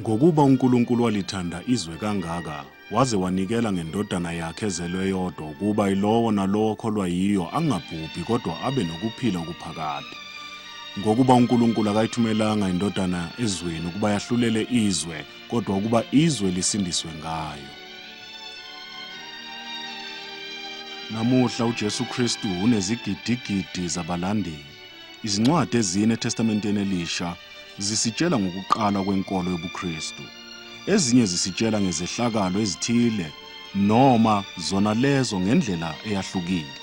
ngokuba uNkulunkulu walithanda izwe kangaka waze wanikela ngendodana yakhe ezelwe yodwa ukuba ilowo nalowo okholwa yiyo angabhubhi kodwa abe nokuphila okuphakade. Ngokuba uNkulunkulu akayithumelanga indodana ezweni ukuba yahlulele izwe kodwa ukuba izwe lisindiswe ngayo. Namuhla uJesu Kristu unezigidigidi zabalandeli. Izincwadi ezine eTestamenteni Elisha zisitshela ngokuqala kwenkolo yobuKristu. Ezinye zisitshela ngezehlakalo ezithile noma zona lezo ngendlela eyahlukile.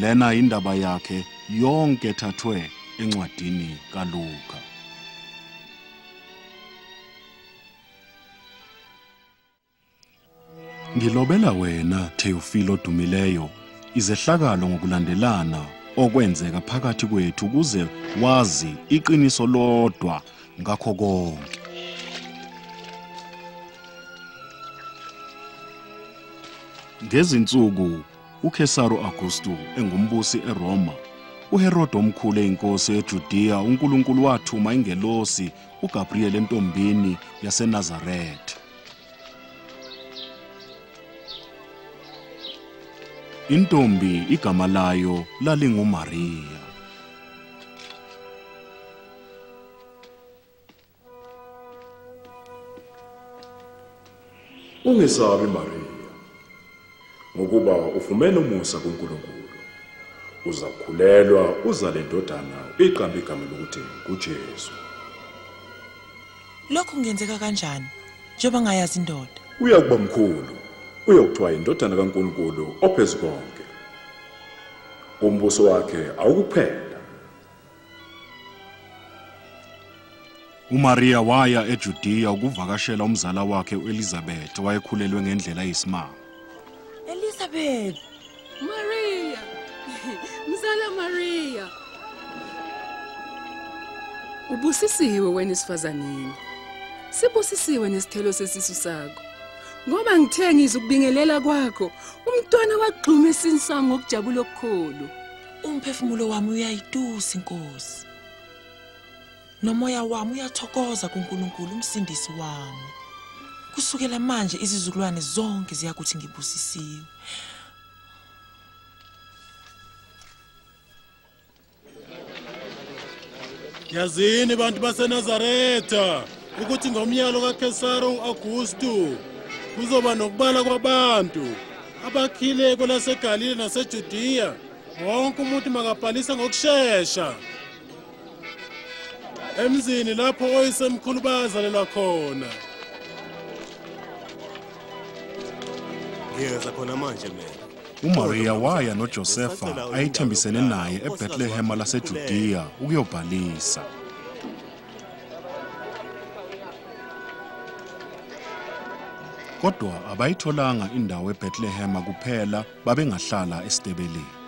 Lena indaba yakhe yonke ethathwe encwadini kaLuka. Ngilobela wena Theophilo odumileyo izehlakalo ngokulandelana okwenzeka phakathi kwethu ukuze wazi iqiniso lodwa ngakho konke. Ngezinsuku uKesaro Augustu engumbusi eRoma uHerode omkhulu eyinkosi eJudiya uNkulunkulu wathuma ingelosi uGabriel entombini yaseNazaretha Intombi igama layo lalinguMaria Ungesabi Maria ngokuba ufumene umusa kuNkulunkulu. Uzakhulelwa uzale indodana iqamba igama lokuthi nguJesu. Lokhu kungenzeka kanjani? Njengoba ngayazi indoda. Uyakuba mkhulu, uyokuthiwa indodana kaNkulunkulu ophezukonke. Umbuso wakhe awukuphela. uMaria waya eJudiya ukuvakashela umzala wakhe uElizabeth owayekhulelwe ngendlela eyisimanga. Elizabeth, Maria! Mzala Maria! Ubusisiwe wena isifazaneni Sibusisiwe nesithelo sesisu sakho. Ngoba ngithe ngizukubingelela kwakho umntwana wagxuma esini sami ngokujabula okukhulu umphefumulo wami uyayitusa inkosi. Nomoya wami uyathokoza kuNkulunkulu umsindisi wami. Kusukela manje izizukulwane zonke ziyakuthi ngibusisiwe. Yazini bantu baseNazaretha ukuthi ngomyalo kaKesaro uAugustu kuzoba nokubala kwabantu abakhile kwelaseGalile naseJudiya wonke umuntu makabhalise ngokusheshsha emzini lapho oyisemkhulu bazalelwa khona. Ngiyeza khona manje mina uMaria waya noJosefa ayithembisene naye eBethlehem laseJudiya ukuyobhalisa. Kodwa abayitholanga indawo eBethlehem kuphela babengahlala esitebeleni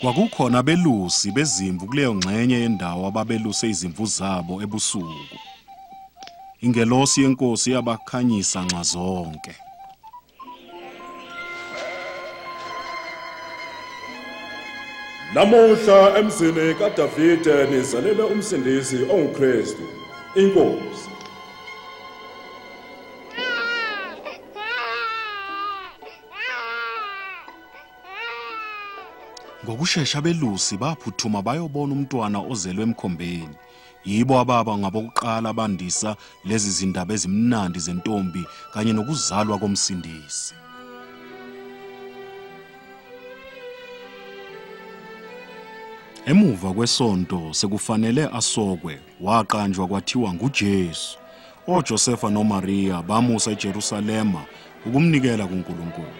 Kwakukhona belusi bezimvu kuleyo ngxenye yendawo ababeluse izimvu zabo ebusuku. Ingelosi yenkosi yabakhanyisa nxa zonke. Namuhla emzini kaDavide nizalelwe umsindisi onguKristu, inkosi. Ngokusheshsha belusi baphuthuma bayobona umntwana ozelwe emkhombeni. Yibo ababa ngabokuqala bandisa lezi zindaba ezimnandi zentombi kanye nokuzalwa komsindisi. Emuva kwesonto sekufanele asokwe waqanjwa kwathiwa nguJesu. OJosefa noMaria bamusa eJerusalema ukumnikela kuNkulunkulu.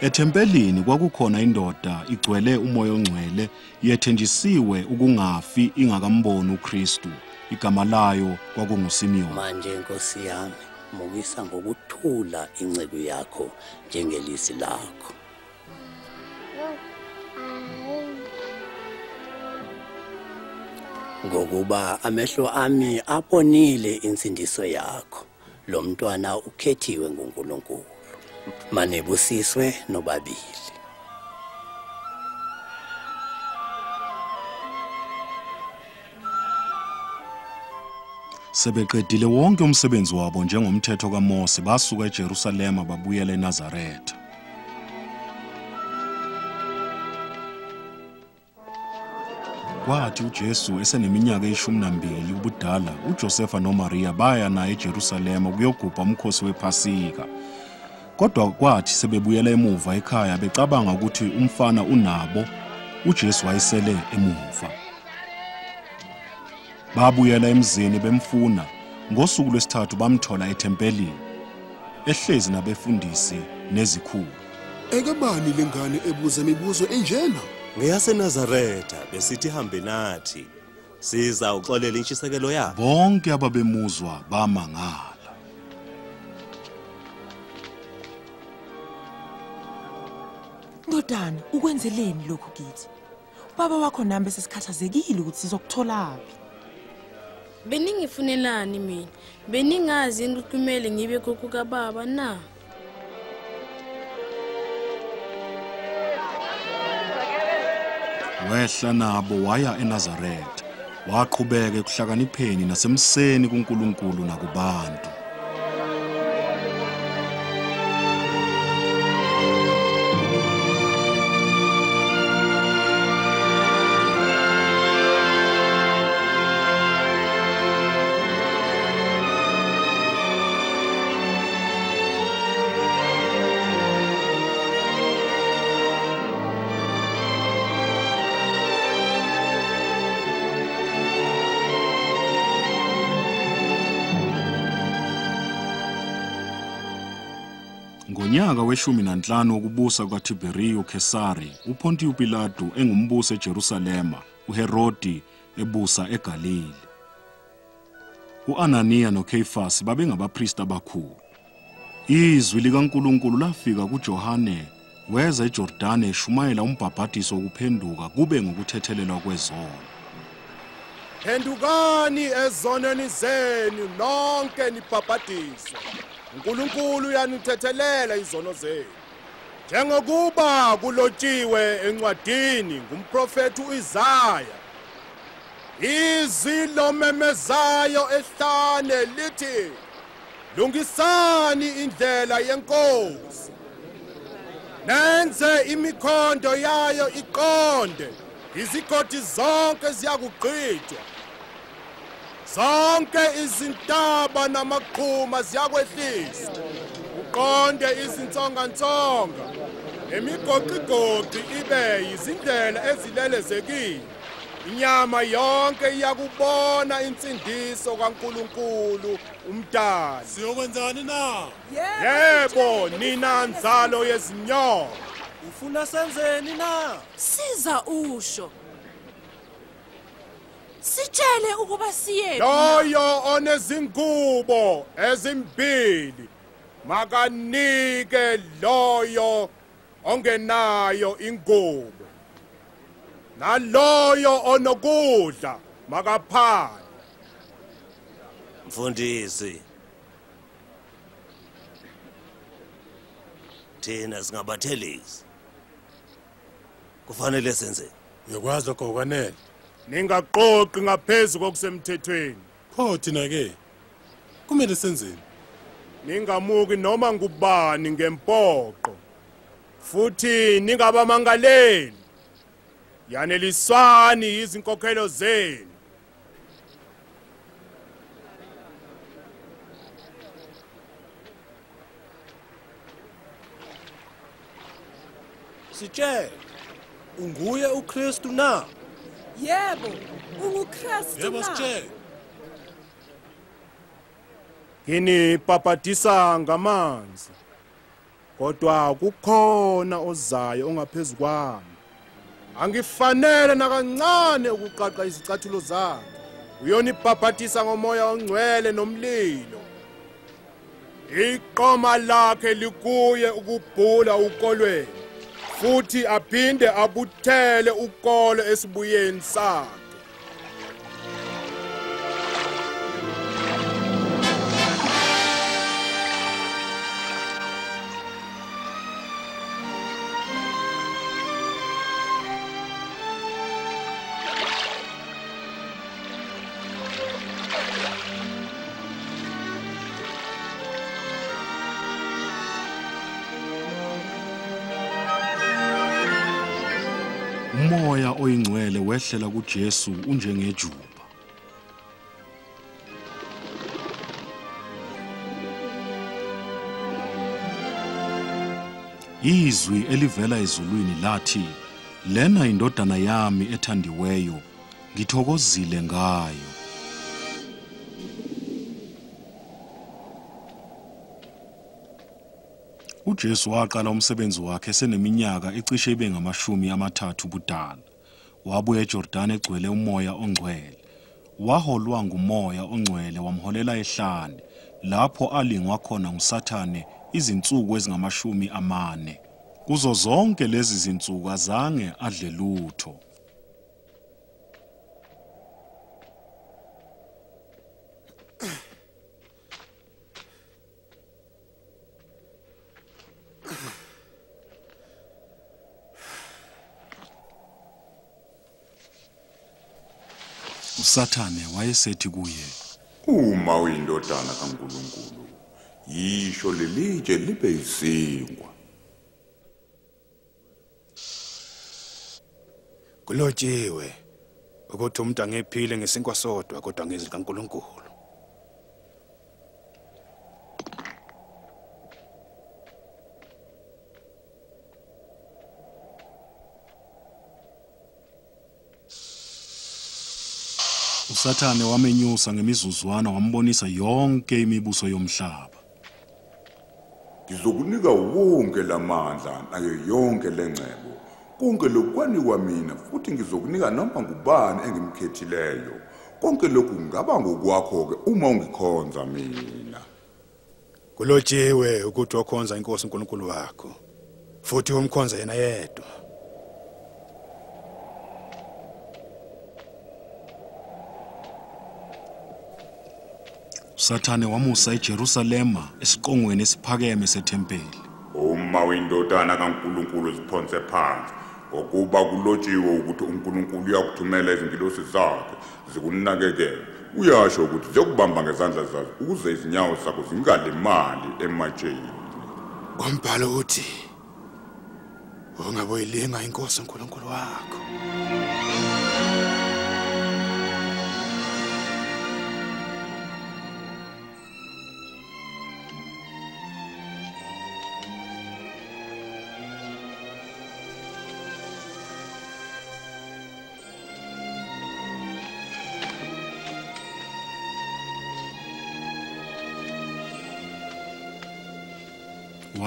Ethempelini kwakukhona indoda igcwele umoya ongcwele yethenjisiwe ukungafi ingakamboni uKristu. Igama layo kwakunguSimiyoni. manje nkosi yami mukisa ngokuthula inceku yakho njengelisi lakho ngokuba amehlo ami abonile insindiso yakho. Lo mntwana ukhethiwe nguNkulunkulu. Manebusiswe nobabili. Sebeqedile wonke umsebenzi wabo njengomthetho kaMose basuka eJerusalema babuyela eNazaretha. Kwathi uJesu eseneminyaka eyishumi nambili ubudala uJosefa noMaria baya naye eJerusalema kuyogubha umkhosi wePhasika. Kodwa kwathi sebebuyela emuva ekhaya becabanga ukuthi umfana unabo uJesu wayesele emuva. Babuyela emzini bemfuna ngosuku lwesithathu bamthola ethempelini ehlezi nabefundisi nezikhulu. Eke bani lengane ebuza imibuzo enjena? Ngeyasenazaretha besithi hambe nathi. Siza uxolela intshisekelo yabo. Bonke ababemuzwa bamangala. Ndodana ukwenzeleni lokhu kithi? Ubaba wakho nami besesikhathazekile ukuthi sizokutholaphi beningifunelani mina? Beningazi yini ukuthi kumele ngibe gogo kababa na? Wehla nabo waya eNazaretha. Waqhubeka ekuhlakanipheni nasemseni kuNkulunkulu nakubantu. Ngonyaka weshumi nanhlanu wokubusa kwaTiberiyo Kesari, uPontius Pilato engumbusi eJerusalema, uHerodi ebusa eGalili. U-Ananiya noKephasi babengabapristi abakhulu. Izwi likaNkulunkulu lafika kuJohane weza eJordani eshumayela umbhabhadiso wokuphenduka kube ngokuthethelelwa kwezono. phendukani ezonweni zenu nonke nibhabhadiswe unkulunkulu uyanithethelela izono zenu. Njengokuba kulotshiwe encwadini ngumprofethi uIsaya izwi lomemezayo ehlane lithi lungisani indlela yenkosi. Nenze imikhondo yayo iqonde izigodi zonke ziyakugqitshwa zonke izintaba namaqhuma ziyakwehliswa uqonde izinsongansonga nemigoqigoqi ibe yizindlela ezilelezekile. Inyama yonke iyakubona insindiso kaNkuluNkulu umdali siyokwenzani na? Yebo nina nzalo yezinyoka. Ufuna senzeni na? Siza usho. Sitshele ukuba siye loyo onezingubo ezimbili. Makanike loyo ongenayo ingubo. Naloyo onokudla makaphane mfundisi. Thina singabathelisi kufanele senzeni ngiyakwazi lokho kwanele ningaqoqi ngaphezu kokusemthethweni. Pho thina ke kumele senzeni? Ningamuki noma ngubani ngempoqo futhi ningabamangaleli. Yaneliswani izinkokhelo zenu. Sitshele unguye uKristu na? Yebo unguKristu yebo na sitshele. Kini papadisa ngamanzi kodwa kukhona ozayo ongaphezulu kwami. Angifanele nakancane ukuqaqa izicathulo zakhe. Uyonibhabhadisa ngomoya ongcwele nomlilo. Iqoma lakhe likuye ukubhula ukolweni. Futhi aphinde abuthele ukolo esibuyeni sakhe. Wehlela kuJesu unjengejuba izwi elivela ezulwini lathi lena indodana yami ethandiweyo ngithokozile ngayo. uJesu waqala umsebenzi wakhe seneminyaka ecishe ibe ngamashumi amathathu budala wabuya eJordani egcwele umoya ongcwele. Waholwa ngumoya ongcwele wamholela ehlane lapho alingwa khona ngusathane izinsuku ezingamashumi amane. Kuzo zonke lezi zinsuku azange adle lutho. Usathane wayesethi kuye uma uyindodana kaNkuluNkulu yisho lelitshe libe yisinkwa kulotshiwe ukuthi umuntu angephile ngesinkwa sodwa kodwa ngezwi kaNkuluNkulu usathane wamenyusa ngemizuzwana wambonisa yonke imibuso yomhlaba. Ngizokunika wonke lamandla nayo yonke lengcebo konke lokwanikwa mina futhi ngizokunika noma ngubani engimkhethileyo. Konke lokhu kungaba ngokwakho-ke uma ungikhonza mina. Kulotshiwe ukuthi wakhonza inkosi uNkulunkulu wakho futhi umkhonza yena yedwa. Usathane wamusa eJerusalema esiqongweni esiphakeme sethempeli. Uma uyindodana kaNkuluNkulu ziphonse phansi ngokuba kulotshiwe ukuthi uNkulunkulu uyakuthumela izingilosi zakhe zikunakekele uyasho ukuthi ziyokubamba ngezandla zazo ukuze izinyawo zakho zingalimali ematsheni. Kombhalo uthi ungaboyilinga inkosi uNkulunkulu wakho.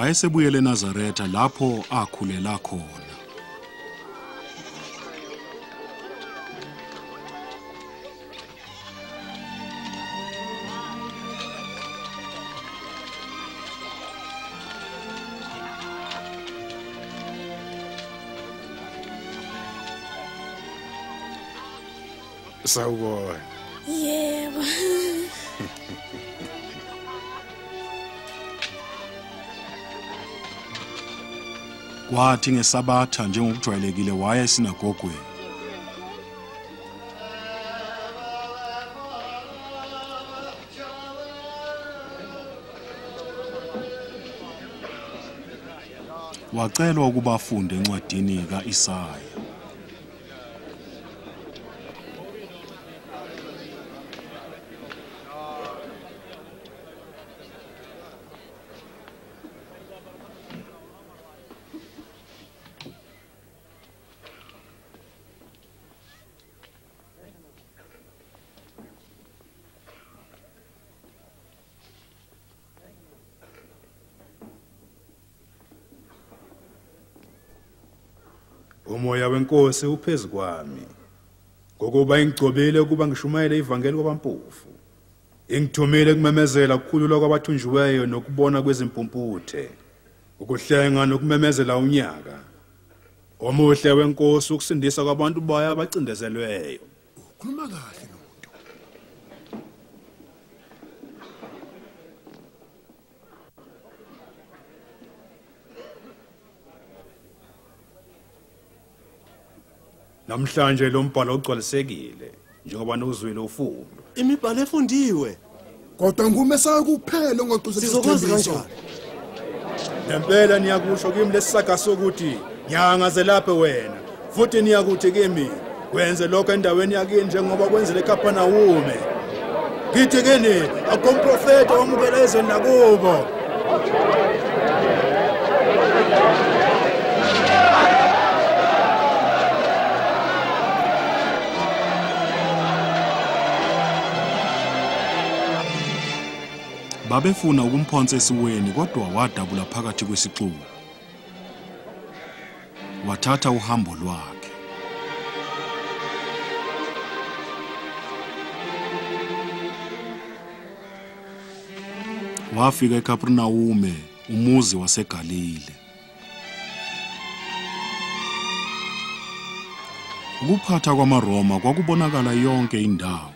Wayesebuyele eNazaretha lapho akhulela khona. Sawubona. Yebo kwathi ngesabatha njengokujwayelekile waya esinagogweni. Wacelwa ukuba afunde encwadini ka-Isaya. Umoya wenkosi uphezulu kwami. Ngokuba ingicobile ukuba ngishumayele ivangeli kwabampofu. Ingithumile kumemezela ukukhululwa kwabathunjiweyo nokubona kwezimpumputhe ukuhlenga nokumemezela unyaka. Omuhle wenkosi ukusindisa kwabantu bayo abacindezelweyo. Ukhuluma kahle namhlanje lo mbhalo ugcwalisekile njengoba nozwile ufundo. Imibhalo efundiwe. Kodwa ngumesaya kuphela ongaqinisekisa sizokwazi kanjani? Ngempela niyakusho kimi lesisaga sokuthi nyanga zelaphe wena futhi niyakuthi kimi kwenze lokho endaweni yakini njengoba kwenzele eKapanawume ngithi kini akomprofeti wamukela ezweni lakubo babefuna ukumphonsa esiweni kodwa wadabula phakathi kwesixuku. Wathatha uhambo lwakhe. Wafika eKapernawume umuzi waseGalile. Ukuphatha kwamaRoma kwakubonakala yonke indawo.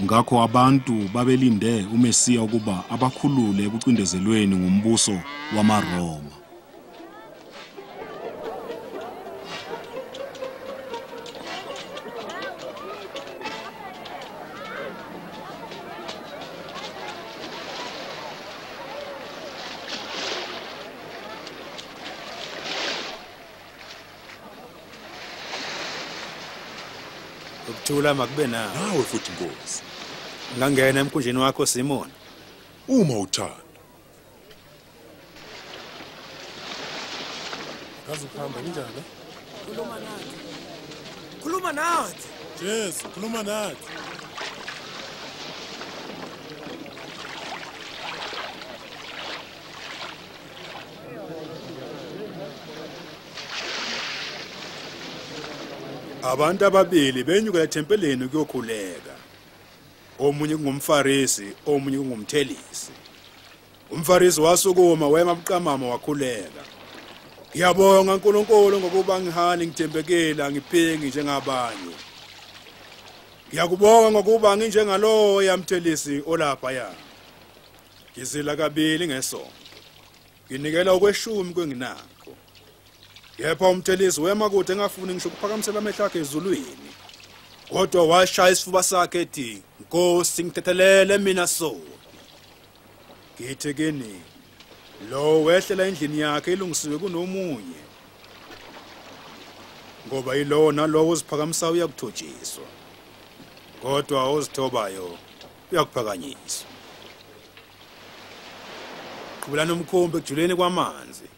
Ngakho abantu babelinde uMesiya ukuba abakhulule ekucindezelweni ngumbuso wamaRoma. Ukuthula makube nawe nawe futhi inkosi ngangena emkhunjini wakho Simon. Uma uthanda. Kaze ukuhamba kunjani khuluma nathi. Khuluma nathi. Jesu khuluma nathi. Abantu ababili benyukela thempelini kuyokhuleka. Omunye kungumfarisi omunye kungumthelisi. Umfarisi wasukuma wema buqamama wakhuleka. Ngiyabonga uNkulunkulu ngokuba ngihali ngithembekile angiphingi njengabanye. Ngiyakubonga ngokuba nginjengalowo yamthelisi olapha ya ngizila kabili ngesonto nginikela okweshumi kwenginakho kepha umthelisi wema kude engafuni ngisho ukuphakamisela amehlo akhe ezulwini. Kodwa washaya isifuba sakhe ethi nkosi ngithethelele mina so ngithi kini lo wehlela endlini yakhe ilungisiwe kunomunye. Ngoba yilowo nalowo uziphakamisayo uyakuthotshiswa kodwa ozithobayo uyakuphakanyiswa. Qhubelani umkhumbi ekujuleni kwamanzi.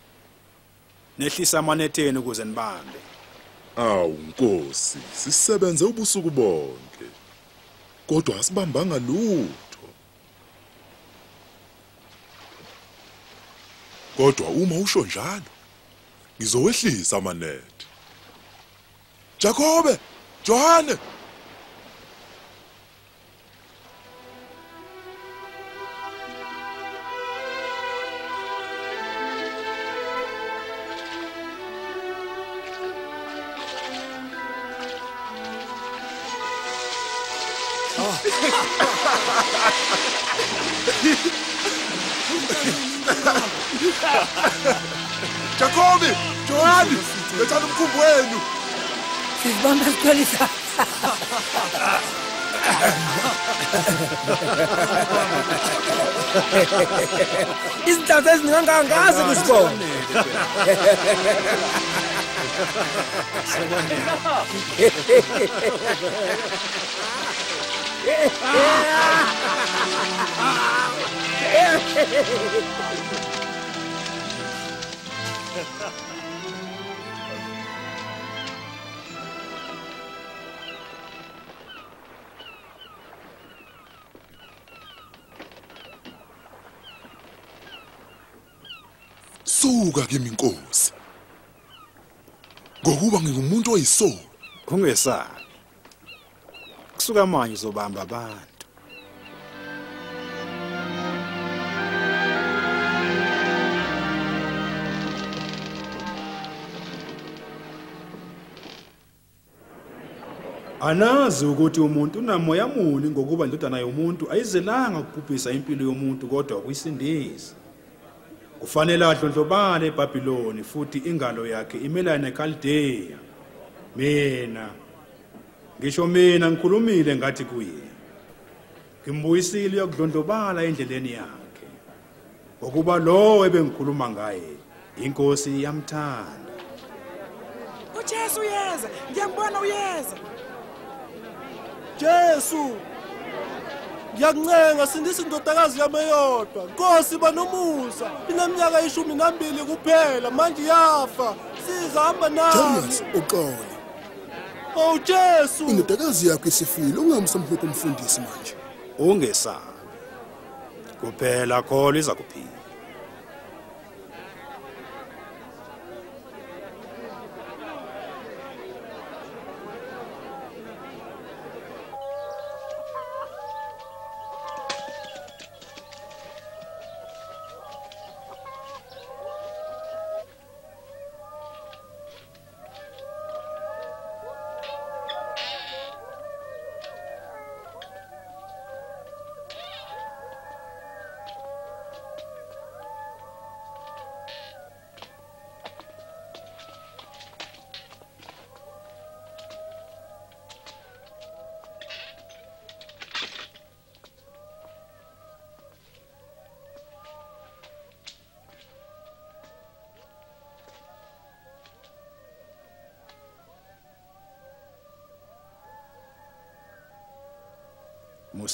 Nehlisa amanetheni ukuze nibambe. Awu nkosi sisebenze ubusuku bonke. Kodwa asibambanga lutho. Kodwa uma usho njalo ngizowehlisa amanethe Jakobe Johane! Jakobe Johane lethani umkhumbi wenu. Sizibamba sikhwelisa izinhlanzi eziningangakazi kusibona suka kimi inkosi ngokuba ngingumuntu oyisoni kungesabi kusuka manje uzobamba abantu anazi ukuthi umuntu unamoya muni ngokuba indodana yomuntu ayizelanga ukubhubhisa impilo yomuntu kodwa ukuyisindisa kufanele adlondlobale eBhabhiloni futhi ingalo yakhe imelane neKhaldeya mina ngisho mina ngikhulumile ngathi kuye ngimbuyisile uyakudlondlobala endleleni yakhe ngokuba lowo ebengikhuluma ngaye inkosi yamthanda. Ujesu uyeza ngiyambona uyeza. Jesu Ngiyakuncenga sindisa indodakazi yami eyodwa Nkosi banomusa ineminyaka ishumi nambili kuphela manje yafa. Siza hamba Jonas nami uxole. Oh Jesu. Indodakazi yakho isifile ungamsamhlo kumfundisi manje. Ungesabi kuphela kholo iza kuphila.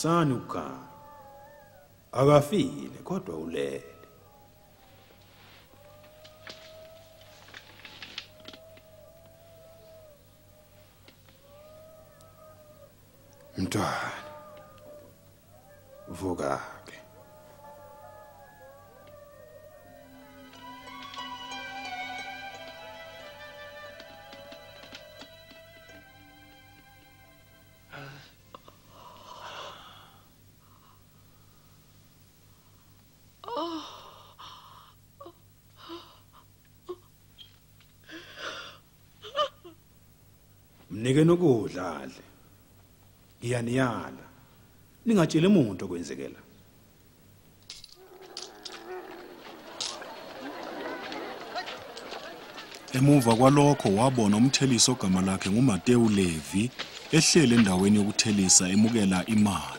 Musani ukukhala akafile kodwa ulele. Mntwana vuka-ke mnike nokudla adle ngiyaniyala. Ningatsheli muntu okwenzekela. Emuva kwalokho wabona umthelisi ogama lakhe nguMateyu Levi ehlele endaweni yokuthelisa emukela imali.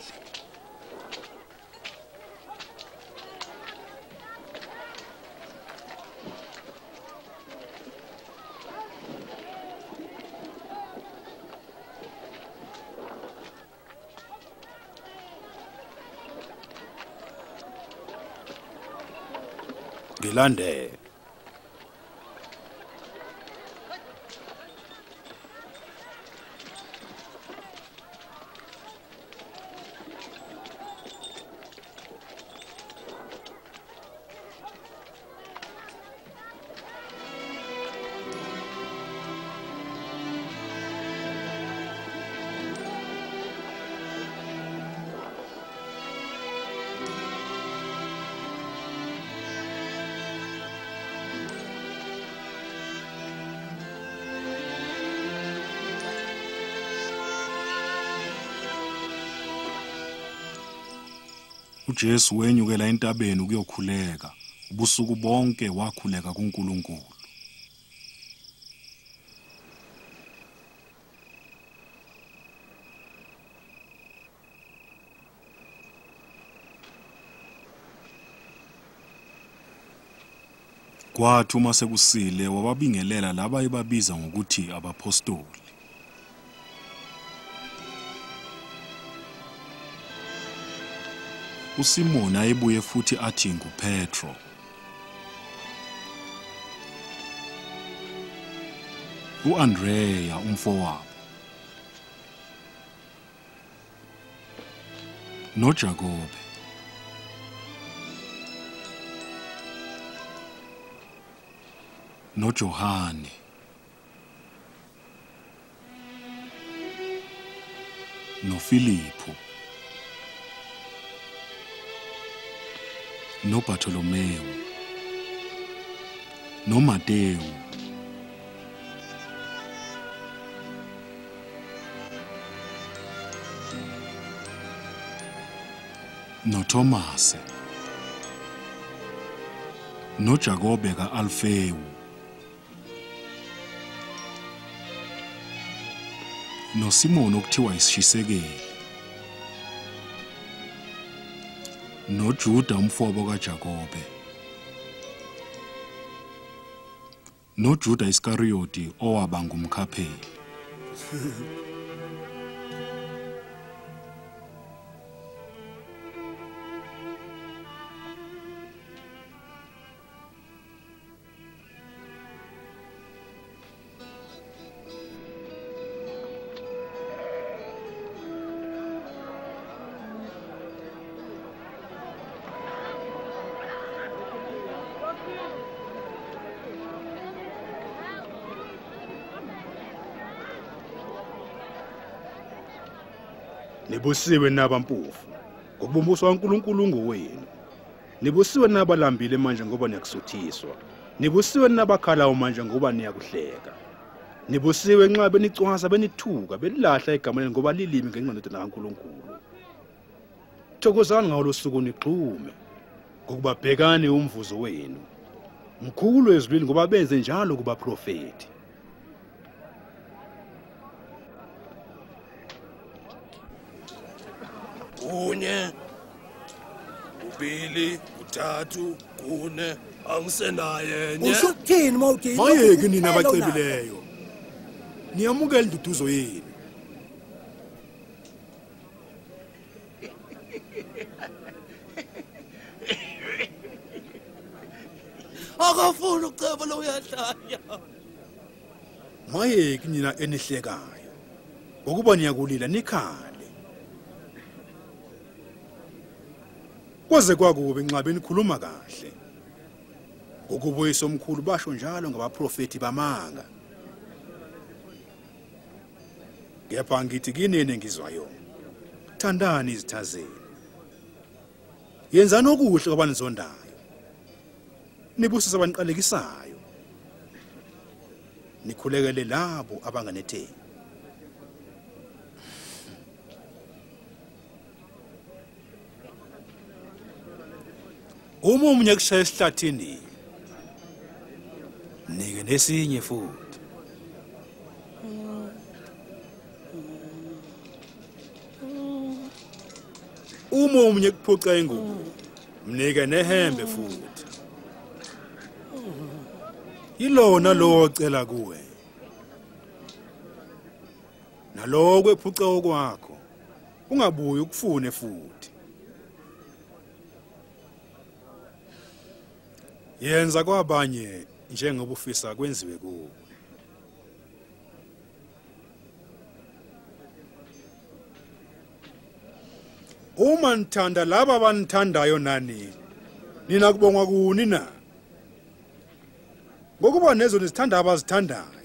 Ngilandele uJesu wenyukela entabeni ukuyokhuleka. Ubusuku bonke wakhuleka kuNkulunkulu. Kwathi uma sekusile wababingelela laba ebabiza ngokuthi abapostoli. uSimoni ayebuye futhi athi nguPetro. uAndrea umfowabo. noJakobe. noJohane. noFilipho. noBartholomewu noMateyu. noThomase noJakobe kaAlfewu noSimoni okuthiwa isishisekeli noJuda umfobo kaJakobe. Nojuda iskariyoti owaba ngumkhapheli. nibusiwe nabampofu ngokubumbuso kaNkuluNkulu ngowenu. Nibusiwe nabalambile manje ngoba niyakusuthiswa. Nibusiwe nabakhalayo manje ngoba niyakuhleka. Nibusiwe nxa benicwasa benithuka belilahla igama lenu ngoba lilimi ngenxa yendodana kaNkuluNkulu. Thokozani ngalo suku nigxume ngokuba bhekani umvuzo wenu. Mkhulu ezulwini ngoba benze njalo kuba kuthathu kune angisenaye nye. Usho ukuthini mawuthi mayeke nina abacebileyo? Niyamukela induduzo yenu. Akafuni ukuceba lo uyahlanya. Mayeki nina enihlekayo. Ngokuba niyakulila nikhale kwaze kwakubi nxa benikhuluma kahle. Ngokubuyisa omkhulu basho njalo ngabaprofeti bamanga. Kepha ngithi kinini engizwayo thandani izitha zenu yenzani okuhle kwabanizondayo nibusise abaniqalekisayo. Nikhulekele labo abanganetheni uma umunye kushaya esihlathini? Nike nesinye futhi. Uma umunye kuphuca ingubo mnike nehembe futhi. Yilona lo ocela kuwe. Nalowo kwephuca okwakho ungabuyi ukufune futhi. Yenza kwabanye njengoba ufisa kwenziwe kuwe. Uma nithanda laba abanithandayo nani nina kubongwa kuni na? Ngokuba nezo nizithanda abazithandayo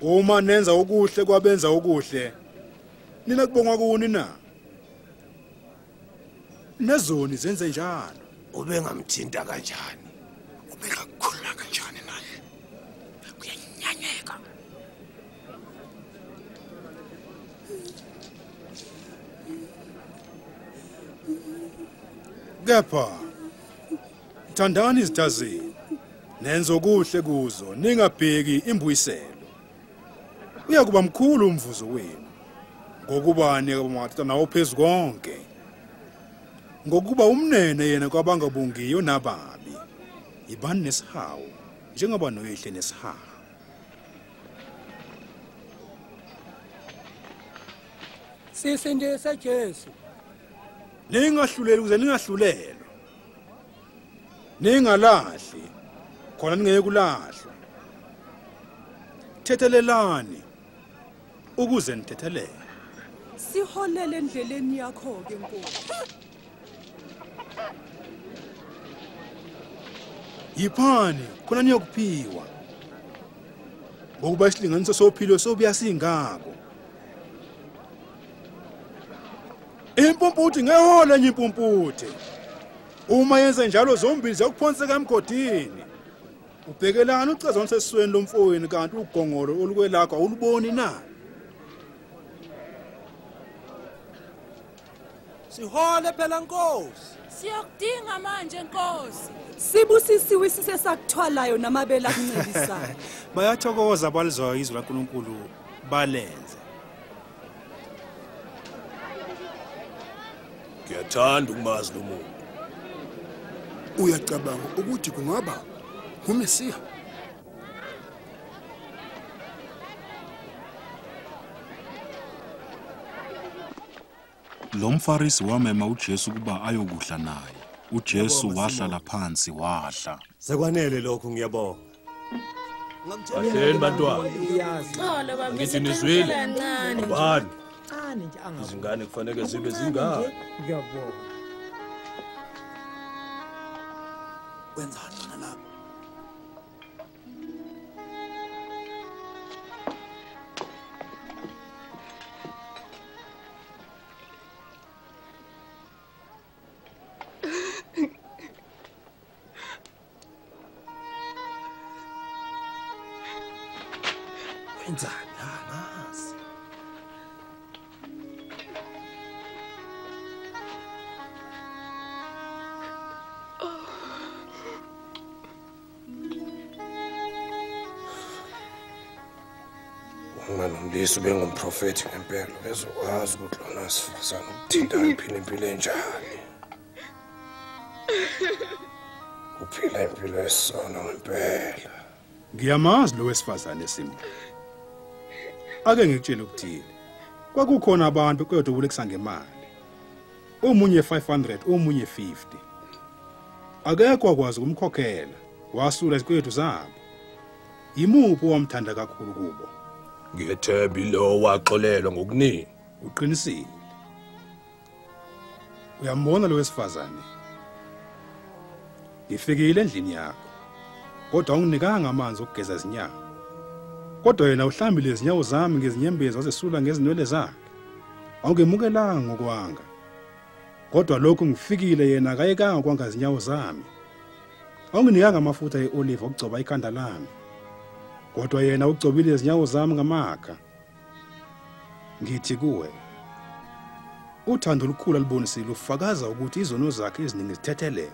uma nenza okuhle kwabenza okuhle nina kubongwa kuni na? Nezoni zenze njalo. Ubengamthinta kanjani? Ubekakhulula kanjani naye uyanyanyeka. Kepha thandani izitha zenu nenze okuhle kuzo ningabheki imbuyiselo. Uyakuba mkhulu umvuzo wenu. Ngokuba niyakabamatata ophezu konke? Ngokuba umnene yena kwabangabungiyo nababi yibani nesihawu njengoba noyehle nesihawu. Sisindisa Jesu ningahluleli ukuze ningahlulelwa. Ningalahli khona ningeke kulahlwa. Thethelelani ukuze nithethelele. Siholele endleleni yakho ke nkosi. Yiphani khona niyokuphiwa. Ngokuba isilinganiso sophilo sobuya singako. Impumputhi ngehola enye impumputhi. Uma yenze njalo zombili ziyakuphonseka emgodini ubhekelani ucezwana sesisweni lomfowenu kanti ugongolo olukwelakho awuluboni na? Sihole phela nkosi. Siyokudinga manje nkosi. sibusisiwe sise sakuthwalayo namabele akuncelisayo bayathokoza balizwayo izwi lankulunkulu balenze. Ngiyathanda ukumazi lo muntu. Uyacabanga ukuthi kungaba ngumesiya? Lo mfarisi wamema ujesu ukuba ayokudla naye. Ujesu wahlala phansi wadla sekwanele lokhu ngiyabonga Bahleni bantwana. Xolo baba Ngithi ngisakhulumela nizwile? kancane. Bani? Cane nje anga. Izingane kufanele zibe zingaki? Ngiyabonga. Wenzani wena lapha? Wenzani uma nomlisi ubengumprofethi ngempela bezokwazi ukuthi lona sifazane ukuthintana iphila impilo enjani. Uphila impilo esona ngempela. Ngiyamazi lo wesifazane simo ake ngikutshele ukuthile kwakukhona abantu kodwa ubolekisa ngemali omunye 500 omunye 50 akekho akwazi ukumkhokhela wasula izikwethu zabo. Yimuphi owamthanda kakhulu kubo? Ngiyethemba lo waxolelwa ngokuningi. uqinisile. Uyambona lo wesifazane? Ngifikile endlini yakho kodwa unginikanga amanzi okugeza izinyawo. Kodwa yena uhlambile izinyawo zami ngezinyembezi wazesula ngezinwele zakhe. Awungemukelanga ngokwanga kodwa lokhu ngifikile yena akayekanga kwanga izinyawo zami. Awunginikanga amafutha e-olive okugcoba ikhanda lami. Kodwa yena ugcobile izinyawo zami ngamakha. Ngithi kuwe uthando olukhulu alibonisile ufakaza ukuthi izono zakhe eziningi zithethelelwe.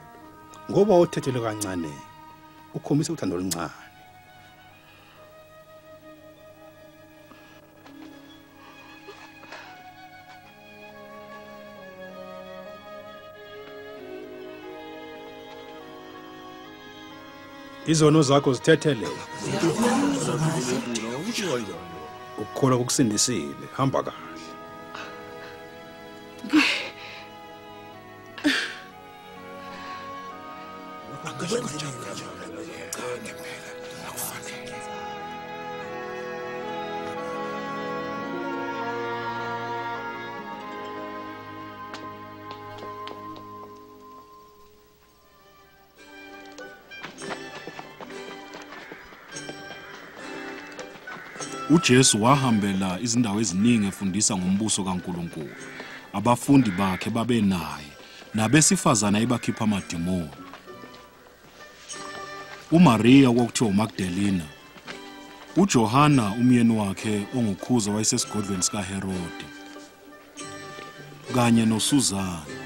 Ngoba uthethelwe kancane ukhombise uthando oluncane. Izono zakho zithethele ukukholwa kokusindisile hamba kahle ujesu wahambela izindawo eziningi efundisa ngombuso kankulunkulu. Abafundi bakhe babe naye nabesifazane ayebakhipha amadimoni. Umariya kwakuthiwa umagdalena ujohana umyeni wakhe ongukhuza wayesesigodlweni sikaherode kanye nosuzana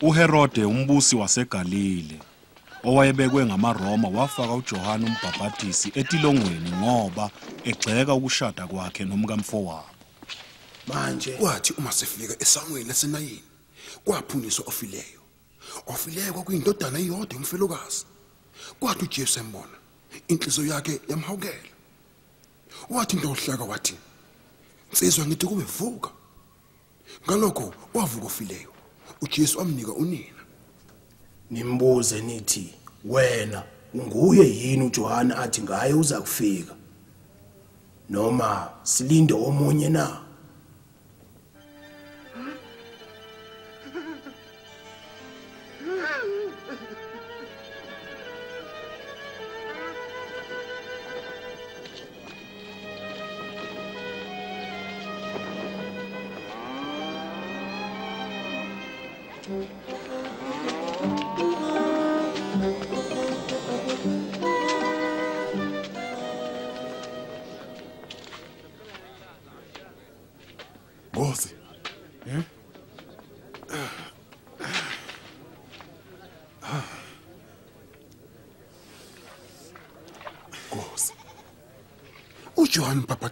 uherode umbusi wasegalile owayebekwe ngamaRoma wafaka uJohane umbhaphathisi etilongweni ngoba egxeka ukushada kwakhe nomkamfowabo. Manje kwathi uma sifika esangweni lasenayini kwaphunyiswa ofileyo. Ofileyo kwakuyindodana eyodwa yomfelokazi. Kwathi ujesu embona inhliziyo yakhe yamhawukela. Wathi into uhlaka wathi nsizwa ngithi kube vuka ngalokho wavuka ofileyo. Ujesu amnika unina. Nimbuze nithi wena unguye yini uJohana athi ngaye uza kufika noma silinde omunye na?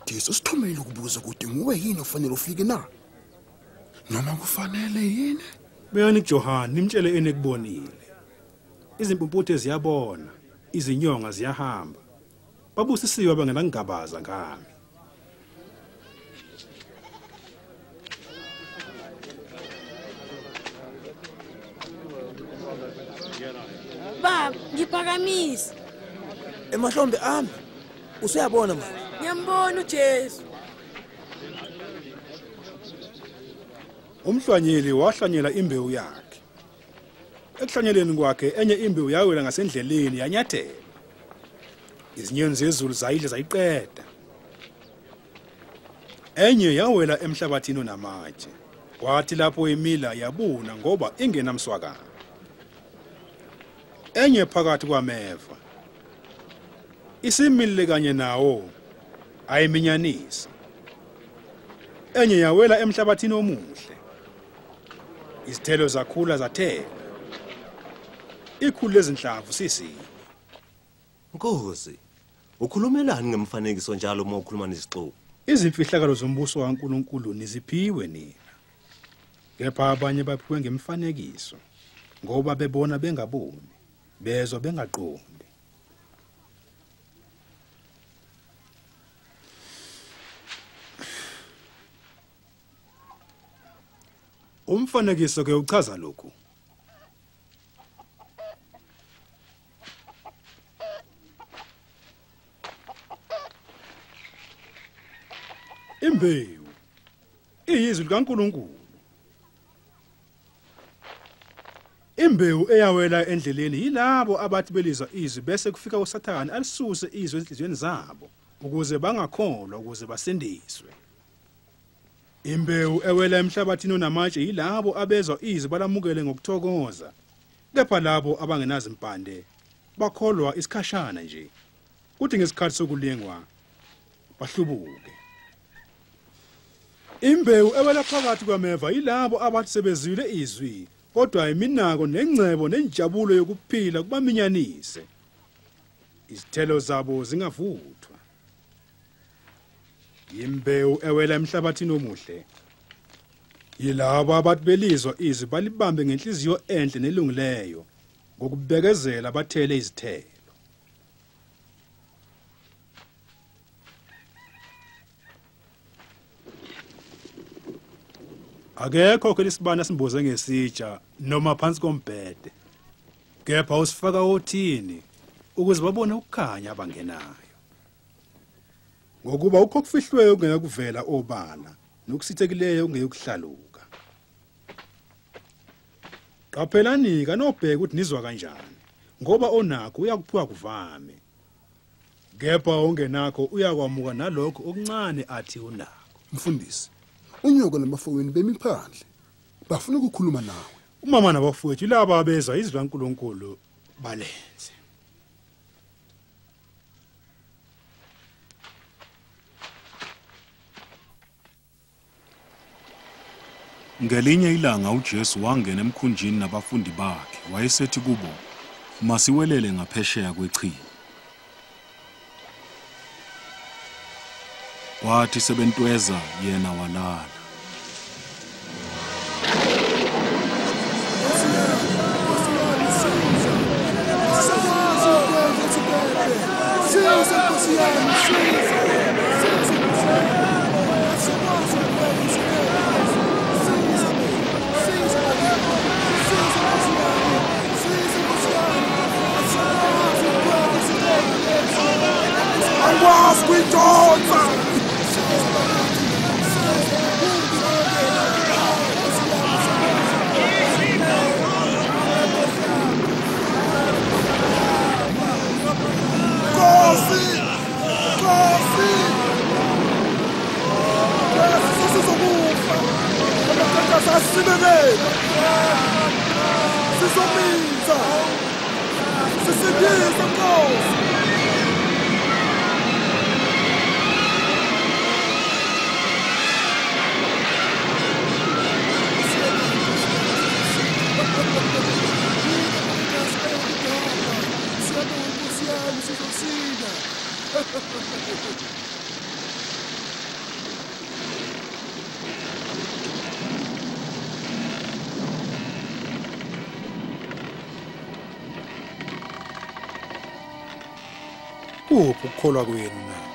uJohn Baptist usithumele ukubuza ukuthi nguwe yini ofanele ufike na? Noma kufanele yini? Buyani kujohani nimtshele enekubonile izimpumputhe ziyabona izinyonga ziyahamba. Babusisiwe abangenangigabaza ngami. Baba ngiphakamise. Emahlombe ami usuyabona mama ngiyambona ujesu. Umhlwanyeli wahlanyela imbewu yakhe. Ekuhlanyeleni kwakhe enye imbewu yawela ngasendleleni yanyathela. Izinyoni zezulu zayidla zayiqeda. Enye yawela emhlabathini onamatshe kwathi lapho imila yabuna ngoba ingenamswakama. Enye phakathi kwameva. Isimilile kanye nawo. Ayiminyanisa enye yawela emhlabathini omuhle. Izithelo zakhula zathela ikhulu lezinhlamvu sisinye Nkosi, ukhulumelani ngemfanekiso njalo uma ukhuluma nezixuku? izimfihlakalo zombuso kaNkuluNkulu niziphiwe nina. Kepha abanye baphiwe ngemfanekiso ngoba bebona bengaboni bezwa bengaqondi. Umfanekiso ke uchaza lokhu. Imbewu iyizwi likaNkuluNkulu. Imbewu eyawela endleleni yilabo abathi belizwa izwi bese kufika uSathane alisuse izwi ezinhlizweni zabo ukuze bangakholwa ukuze basindiswe. Imbewu ewela emhlabathini onamatshe yilabo abezwa izwi balamukele ngokuthokoza. Kepha labo abangenazi impande bakholwa isikhashana nje. Kuthi ngesikhathi sokulingwa bahlubuke. Imbewu ewela phakathi kwameva yilabo abathi sebezwile izwi kodwa iminako nengcebo nenjabulo yokuphila kubaminyanise izithelo zabo zingavuthwa imbewu ewela emhlabathini omuhle. Yilabo abathi belizwa izwi balibambe ngenhliziyo enhle nelungileyo ngokubekezela bathele izithelo. Akekho ke lisibani simboze ngesitsha noma phansi kombhede kepha usifaka othini ukuze babone ukukhanya abangenayo. Ngokuba ukho kufihlweyo kungeke kuvela obala nokusithekileyo kungeke kuhlaluka. Qaphelani kanobheka ukuthi nizwa kanjani ngoba onakho uyakuphiwa kuvame. Kepha ongenakho uyakwamuka nalokho okuncane athi unakho. Mfundisi unyoka namafowini bemi phandle bafuna ukukhuluma nawe. Umama nabafowethu laba abezwa izwi laNkuluNkulu balenze. Ngelinye ilanga uJesu wangena emkhunjini nabafundi bakhe wayesethi kubo masiwelele ngaphesheya kwechibi. Kwathi sebentweza yena walala. walls we doors on. Go see! Yes, this is a move! On va peut-être assassiner! C'est son mise! C'est ses pieds, sa cause! kuphi ukukholwa kwenu na?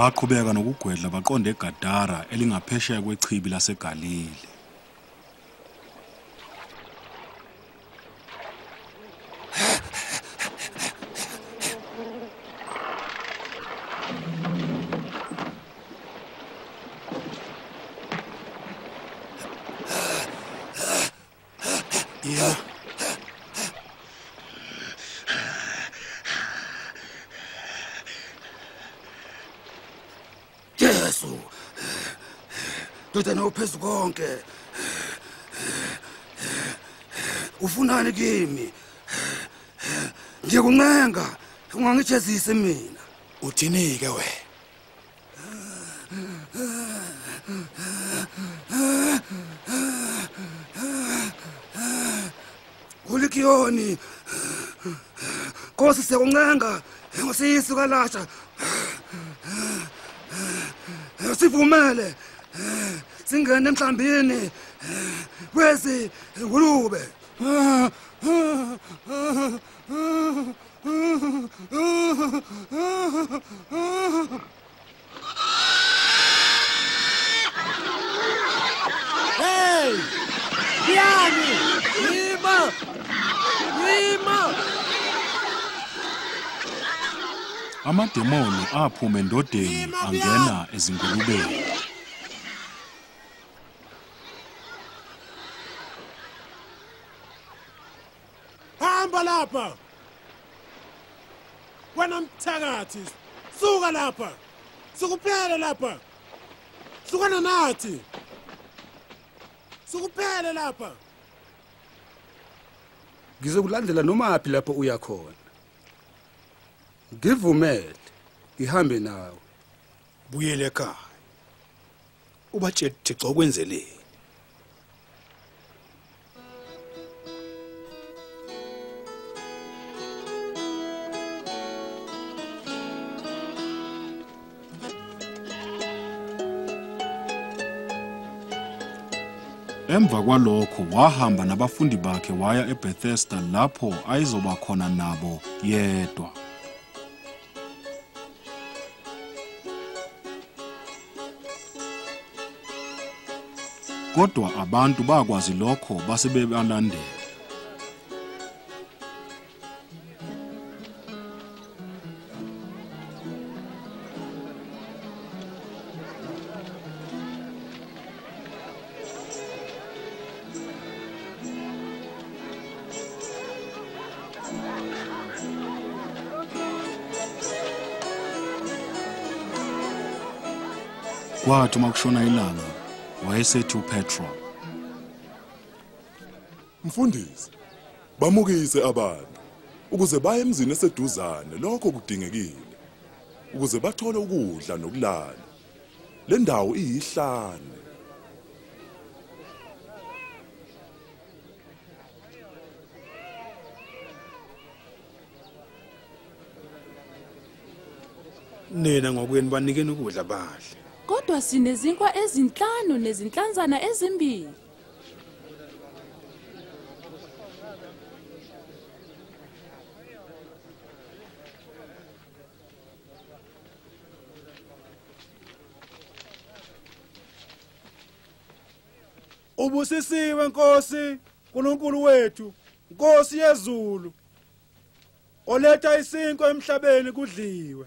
Baqhubeka nokugwedla baqonde egadara elingaphesheya kwechibi lasegalile Yeah. Jesu. Ndoda uphezu konke. Ufunani kimi? Ngiyakuncenga, ungangijezisi mina. Uthini ke wena? Ulikiyoni. Nkosi siyakuncenga, ngosisi kalasha. Sivumele. Singene emhlambini. Kwezi ngulube. Hey! Yani! Yima! Yima! amademoni aphuma endodeni angena ezingulubeni hamba lapha. Wena mthakathi suka lapha. Sukuphele lapha. Hlukana nathi sukuphele lapha. Ngizokulandela noma aphi lapho uya khona. Ngivumele ngihambe nawe. buyele ekhaya. Ubatshela Thixo okwenzeleni emva kwalokho wahamba nabafundi bakhe waya eBethesda lapho ayizoba khona nabo yedwa. Kodwa abantu bakwazi lokho basebebalandela. Kwathi uma kushona ilanga wayesethi uPetro Mfundisi, bamukise abantu ukuze baye emzini eseduzane lokho kudingekile ukuze bathole ukudla nokulala. Le ndawo iyihlane. nina ngokwenu banikeni ukudla badle Kodwa sinezinkwa ezinhlanu nezinhlanzana ezimbili. ubusisiwe nkosi nkulunkulu wethu nkosi yezulu oletha isinko emhlabeni kudliwe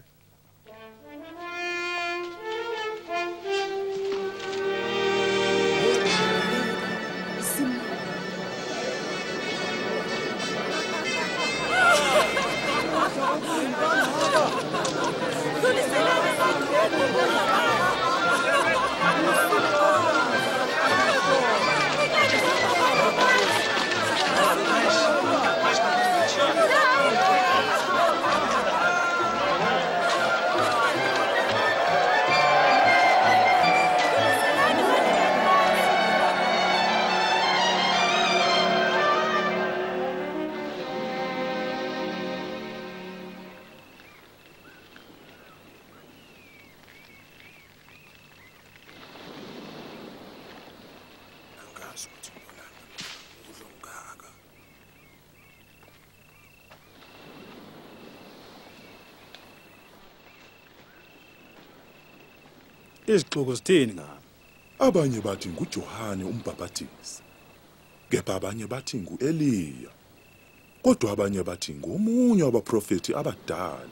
izixuku zithini ngami? Abanye bathi nguJohane umbhaphathisi kepha abanye bathi nguEliya kodwa abanye bathi ngomunye wabaprofeti abadala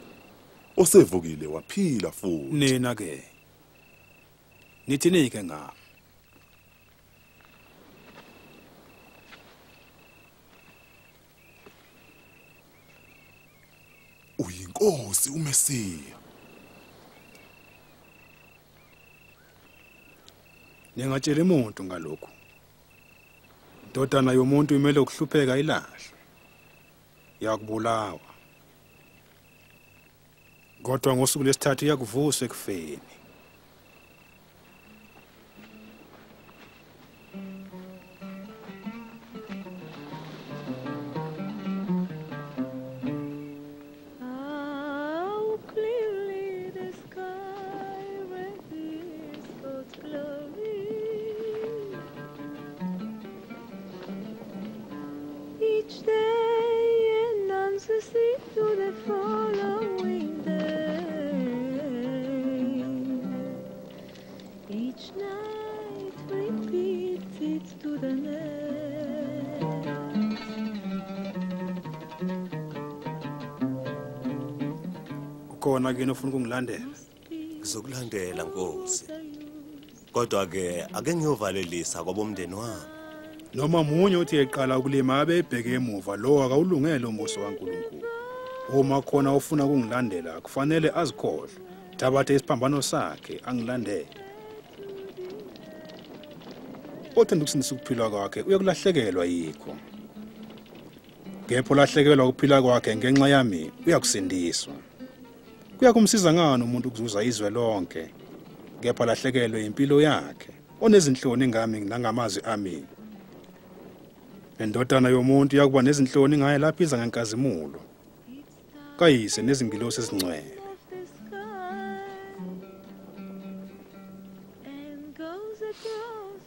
osevukile waphila futhi. Nina ke nithini ke ngami? Uyinkosi uMesiya. Ningatshela umuntu ngalokhu. Indodana yomuntu imele ukuhlupheka ilahle yakubulawa. Kodwa ngosuku lesithathu iyakuvuswa ekufeni. Ofuna ukungilandela. Ngizokulandela Nkosi. Kodwa ke ake ngiyovalelisa kwabomndeni wami. noma munye uthi eqala ukulima abe ebheke emuva lo akawulungele umbuso kaNkuluNkulu. Uma khona ofuna ukungilandela kufanele azikhohle thabathe isiphambano sakhe angilandele. Othanda ukusindisa ukuphila kwakhe uyakulahlekelwa yikho. Kepha ulahlekelwa ukuphila kwakhe ngenxa yami uyakusindiswa. Kuyakumsiza ngani umuntu ukuzuza izwe lonke? Kepha lahlekelwe impilo yakhe onezinhloni ngami nangamazwi ami. Indodana yomuntu yakuba nezinhloni ngaye lapho iza ngenkazimulo. Kayise nezingilosi ezingcwele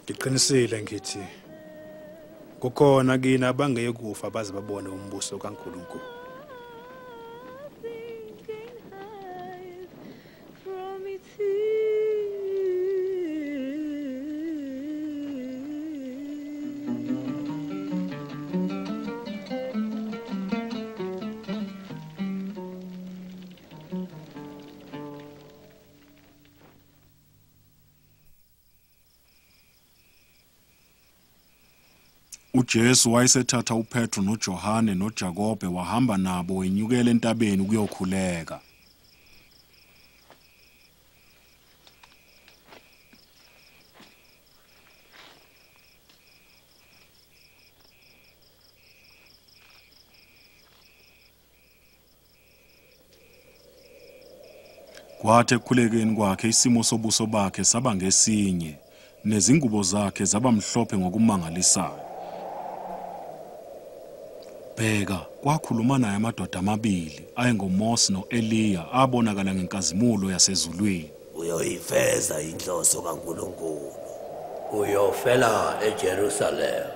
ngiqinisile ngithi kukhona kini abangeye kufa baze babone umbuso kaNkuluNkulu. uJesu wayesethatha uPetro noJohane noJakobe wahamba nabo wenyukela entabeni kuyokhuleka kwathi ekukhulekeni kwakhe isimo sobuso bakhe saba ngesinye nezingubo zakhe zaba mhlophe ngokumangalisayo. Bheka kwakhuluma naye amadoda amabili ayenguMose noEliya abonakala ngenkazimulo yasezulwini. Uyoyifeza inhloso kaNkuluNkulu. Uyofela eJerusalem.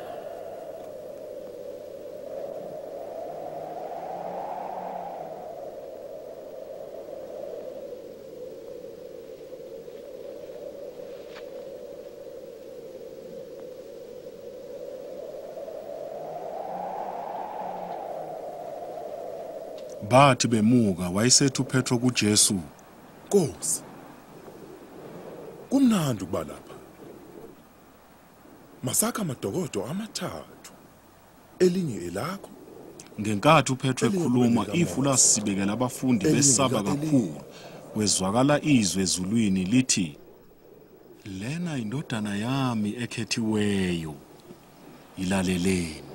Bathi bemuka wayesethu uPetro kuJesu Nkosi kumnandi ukuba lapha. Masakha amadokodo amathathu elinye elakho ngenkathi uPetro Elinye ekhuluma libekela ifu lasibekela abafundi Elinye besaba lika- kakhulu. Kwezwakala izwi ezulwini lithi lena indodana yami ekhethiweyo ilaleleni.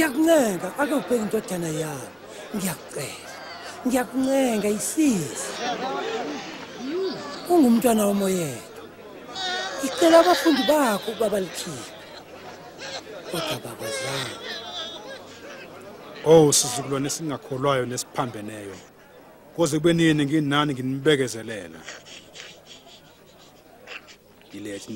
Ngiyakuncenga ake ubheke indodana yami. Ngiyakucela ngiyakuncenga isisi. Ungumntwana womoyedwa. Ngicela abafundi bakho ukuba balikhiphe. Kodwa bakwazanga Oh sizukulwane esingakholwayo nesiphambeneyo. Koze kube nini nginani nginibekezelela. Ilethi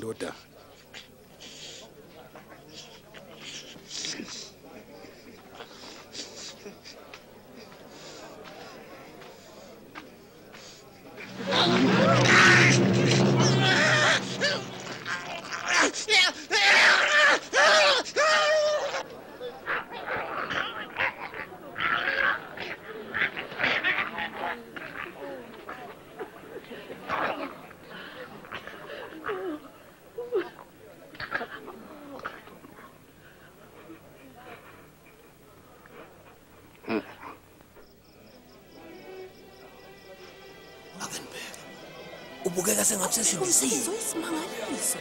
indoda. ubukeka sengathi sesindisiwe isimangaliso ubuso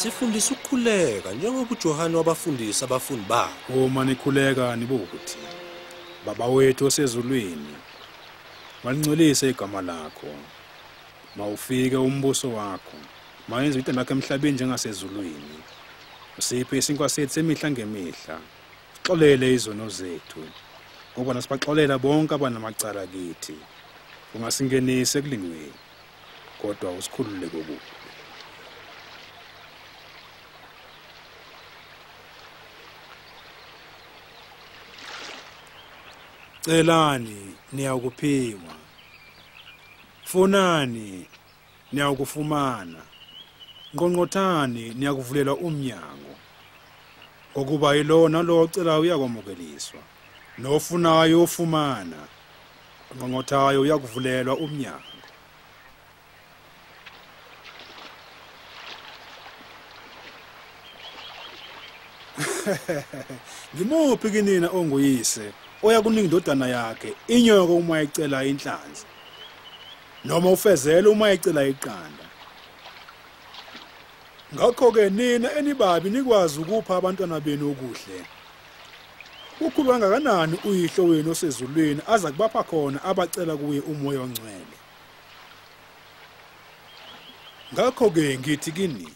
sifundisa ukukhuleka njengoba uJohane wabafundisa abafundi bakhe. Uma nikhuleka nibukuthi Baba wethu osezulwini malingcolise igama lakho. Mawufike umbuso wakho mayenze into lakho emhlabeni njengasezulwini usiphe isinkwa sethu semihla ngemihla. Sixolele izono zethu ngoba nasibaxolela bonke abanamacala kithi. Ungasingenise ekulingweni kodwa usikhulule kokubi celani niyakuphiwa. Fonani niyakufumana. Nqonqothani niyakuvulelwa umnyango. Ngokuba yilona lo ocelayo uyakwamukeliswa. Nofunayo ufumana. Nqonqothayo uyakuvulelwa umnyango. Ngimuphi kinina onguyise? Oyakunika indodana yakhe inyoko uma ecela inhlanzi noma ufezele uma ecela iqanda. Ngakho-ke nina enibabi nikwazi ukupha abantwana benu okuhle. Kukhulu kangakanani uyihlo wenu osezulwini aza kubapha khona abacela kuye umoya ongcwele? Ngakho-ke ngithi kini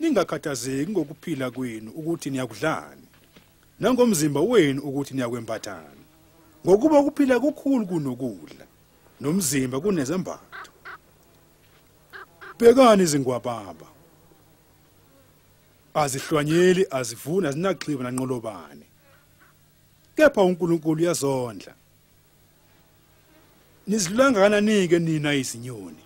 ningakhathazeki ngokuphila kwenu ukuthi niyakudlani nangomzimba wenu ukuthi niyakwembathana. Ngokuba ukuphila kukhulu kunokudla nomzimba kunezembatho. Bhekani izingwababa. Azihlwanyeli azivuni azinaxhiba nanqolobane. Kepha uNkulunkulu uyazondla. Nizilanga kanani-ke nina izinyoni.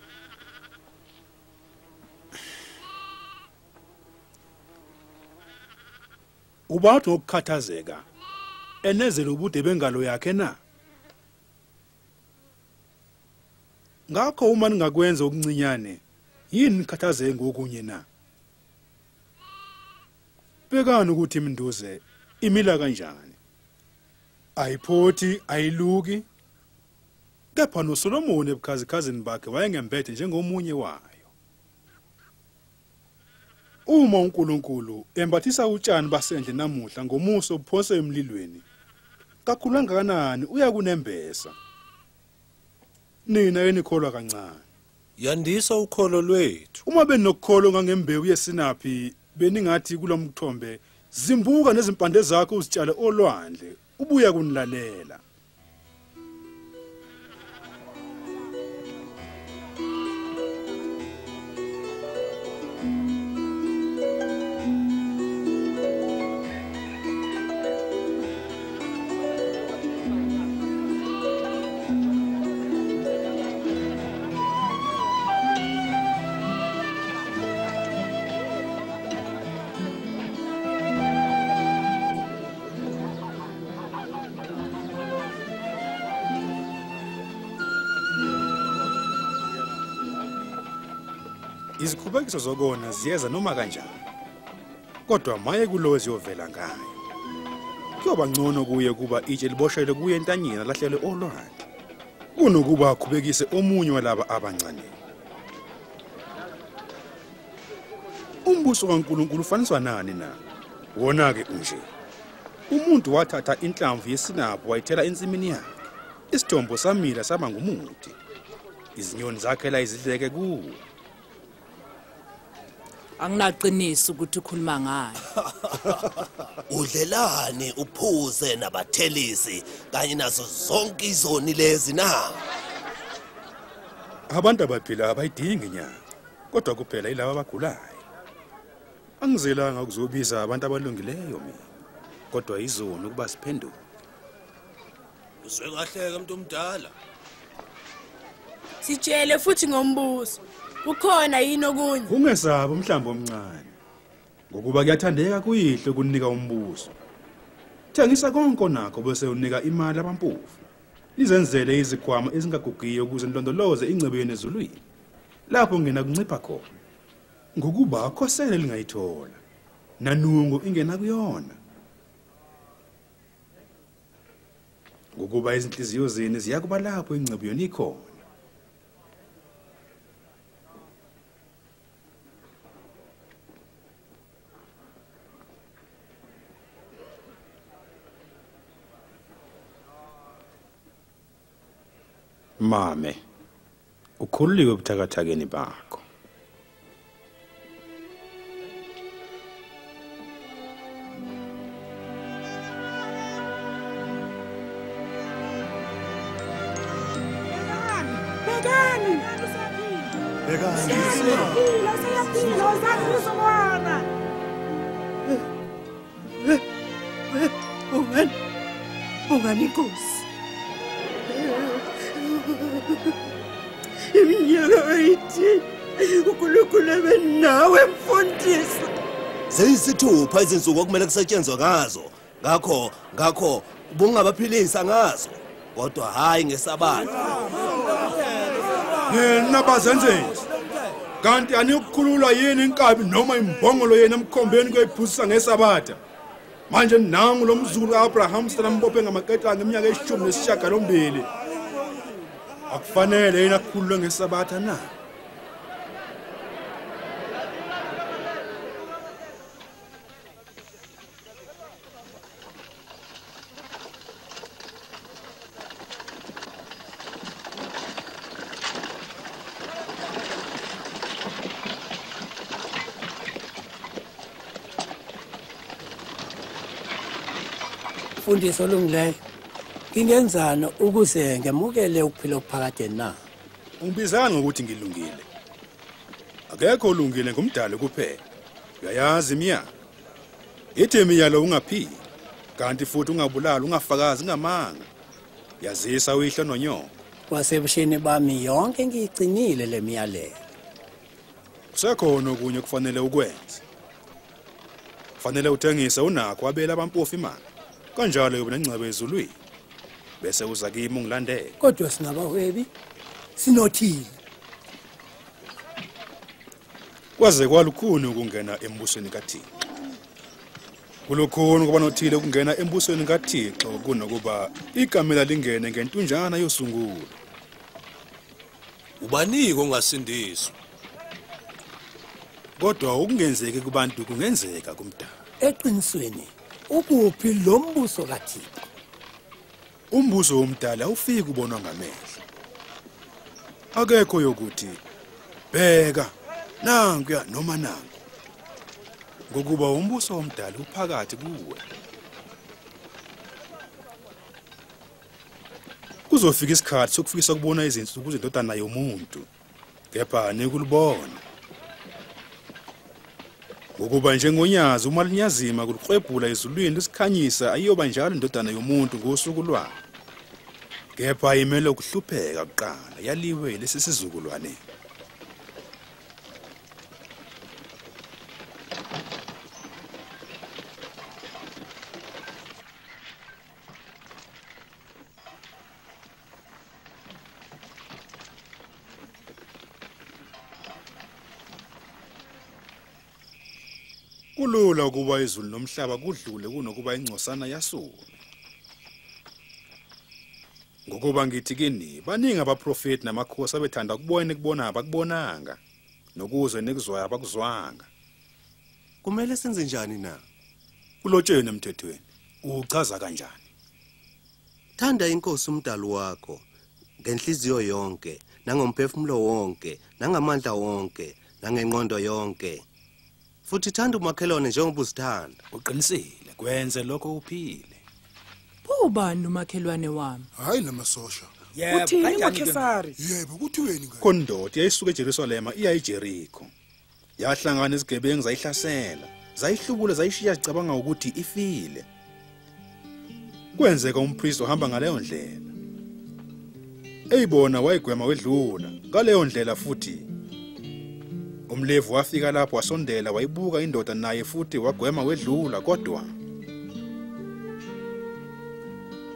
Ubathi ngokukhathazeka enezela ubude bengalo yakhe na? Ngakho uma ningakwenza okuncinyane yini nikhathazeke ngokunye na? Bekani ukuthi imnduze imila kanjani? Ayiphothi ayiluki. Kepha nosolomoni ebukhazikazini bakhe wayengembethe njengomunye wayo. Uma uNkulunkulu embathisa utshani basendle namuhla ngomuso ophose emlilweni kakhulu kangakanani? Uyakunembesa nina enikholwa kancane. Yandisa ukholo lwethu. Uma benokukholwa ngangembewu yesinaphi beningathi kulomthombe zimbuka nezimpande zakho uzitshale olwandle ubuya kunilalela. Izikhubekiso zokona ziyeza noma kanjani? Kodwa maye kulo ziyovela ngayo. Kuyoba ngcono kuye kuba itshe liboshelwe kuye entanyeni alahlelwe olwandle. Kunokuba akhubekise omunye walaba abancane. Umbuso kaNkuluNkulu ufaniswa nani na? Wona ke unje. Umuntu wathatha inhlamvu yesinapho wayithela ensimini yakhe. Isithombo samila saba ngumuthi. Izinyoni zakhe la izidleke kuwo anginaqinisa ukuthi ukhuluma ngayo udlelane uphuze nabathelisi kanye nazo zonke izoni lezi na? Abantu abaphila abayidingi inyanga kodwa kuphela yilabo abagulayo. Angizelanga ukuzobiza abantu abalungileyo mina kodwa izoni ukuba siphenduke. Uzwe kahleke umuntu omdala. Sitshele futhi ngombuso. Kukhona yini okunye? Ungesabi umhlambi omncane. Ngokuba kuyathandeka kuyihle ukunika umbuso. Thengisa konke onakho bese unika imali abampofu. Lizenzele izikhwama ezingagugiyo ukuze nilondoloze ingcebo yenu ezulwini lapho ngena kuncipha khona. Ngokuba akhosele lingayithola. Nanungu ingena kuyona. Ngokuba izinhliziyo zenu ziyakuba lapho ingcebo yona ikhona. Mame ukhululiwe ebuthakathakeni bakho Bekani. Bekani. Siyaphila, Iminyaka ayithi uNkulunkulu abenawe mfundisi. seyisithupha izinsuku okumele kusetshenzwe ngazo. Ngakho ngakho bungabaphilisa ngazo. Kodwa hayi ngesabatha. Yena bazenzezi kanti anikukhululwa yini inkabi noma imbongolo yenu emkhombeni kuyiphusisa ngesabatha? Manje nangu lo mzukulu ka-abraham selamubophe ngamaketanga eminyaka eyishumi nesishiyagalombili akufanele yena akhululwe ngesabatha na Mfundisi olungileyo. Ngingenzani ukuze ngemukele ukuphila okuphakade na? ungibizani ngokuthi ngilungile. Akekho olungile ngumdali kuphela. Uyayazi imiyalo ithi imiyalo ungaphili. Kanti futhi ungabulali ungafakazi ngamanga yazisa uyihlo nonyoko. Wasebushini bami yonke ngiyigcinile lemiyalelo. kusekhona okunye kufanele ukwenze. Kufanele uthengise unakho wabela abampofu imali. Kanjalo yobe nengcebo ezulwini bese uza kimi ungilandele. Kodwa singabahwebi sinothile. kwaze kwalukhuni ukungena embusweni kaThixo. Kulokhuni ukuba nothile ukungena embusweni kaThixo kunokuba ikamela lingene ngentunjana yosungulo ubanike ongasindiswa? Kodwa ukungenzeki kubantu kungenzeka kumdala. Eqinisweni ukuphi lo mbuso kaThixo? Umbuso womdala awufiki kubonwa ngamehlo. Akekho yokuthi bheka nankuya noma nanku. Ngokuba umbuso womdala uphakathi kuwe. Kuzofika isikhathi sokufisa ukubona izinsuku zendodana yomuntu. Kepha nikulibona ngokuba njengonyazi uma linyazima kuluqwebhula ezulwini lisikhanyisa ayiyoba njalo indodana yomuntu ngosuku lwayo. Kepha imele ukuhlupheka kuqala yaliwe lesi sizukulwane. Kulula ukuba izulu nomhlaba kudlule kunokuba ingcosana yasule ngokuba ngithi kini baningi abaprofeti namakhosi abethanda ukubona ekubona abakubonanga nokuzwe nekuzwayo abakuzwanga. Kumele senze njani na? Kulotsheni emthethweni uchaza kanjani? Thanda inkosi umdali wakho ngenhliziyo yonke nangomphefumulo wonke nangamandla wonke nangengqondo yonke. Futhi thanda umakhelwane njengoba uzithanda. Uqinisile kwenze lokho uphile ubani umakhelwane wami. Hayi lamasosha Uthini Makhesari? yebo kuthiweni kondoda yayisuka eJerusalema iya eJericho yahlangana izigebengu zayihlasela zayihlubula zayishiya zicabanga ukuthi ifile. Kwenzeka umpriest ohamba ngaleyo ndlela. Eyibona wayigwema wedlula. Ngaleyo ndlela futhi umlevu wafika lapho wasondela wayibuka indoda naye futhi wagwema wedlula kodwa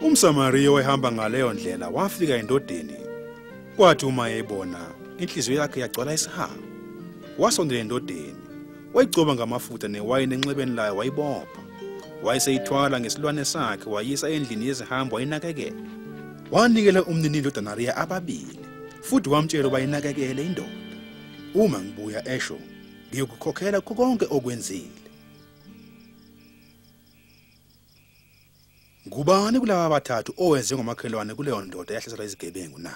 umsamariya owayehamba ngaleyo ndlela wafika endodeni. Kwathi uma eyibona inhliziyo yakhe yagcwala isihawu wasondela endodeni wayigcoba ngamafutha newayini enxebeni layo wayibopha. Wayeseyithwala ngesilwane sakhe wayisa endlini yezihambo wayinakekela wanikela umnini indodana riya ababili futhi wamtshela uba inakekele indoda. Uma ngibuya esho ngiyokukhokhela konke okwenzile. Ngubani kulaba bathathu owenze ngomakhelwane kuleyo ndoda yahlasela izigebengu na?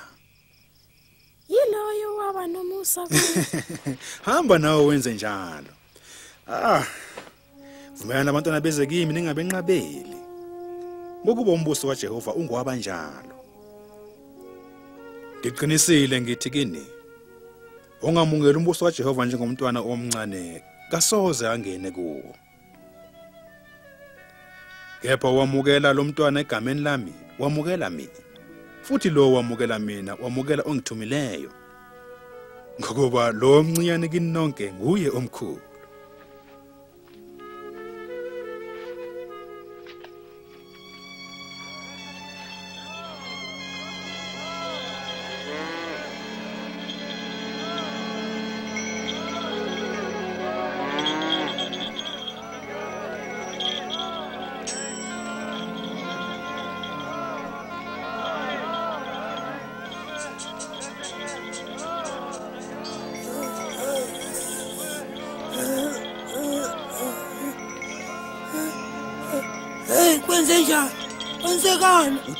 Yiloyo waba nomusa hamba nawe wenze njalo. Ah vumelana abantwana beze kimi ningabenqabeli ngokuba umbuso kaJehova ungowabanjalo. Ngiqinisile ngithi kini ongamungela umbuso kaJehova njengomntwana omncane kasoze angene kuwo. Kepha wamukela lo mntwana egameni lami wamukela mina. Futhi lo wamukela mina wamukela ongithumileyo. Ngokuba lo omncane kini nonke nguye omkhulu.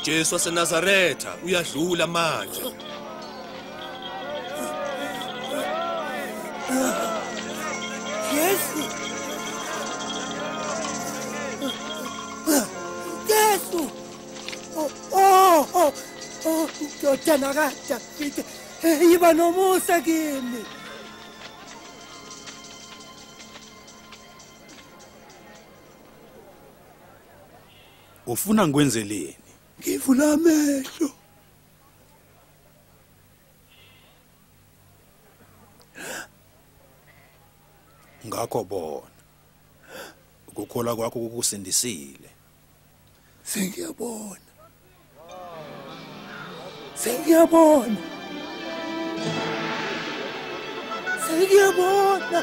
Ujesu wasenazaretha uyadlula manje. Yesu yesu oh oh oh oh ndodana kadavide yiba nomusa kimi. Ufuna ngikwenzeleni ngivula amehlo ngakho bona ukukholwa kwakho kukusindisile. Sengiyabona. Sengiyabona. Sengiyabona.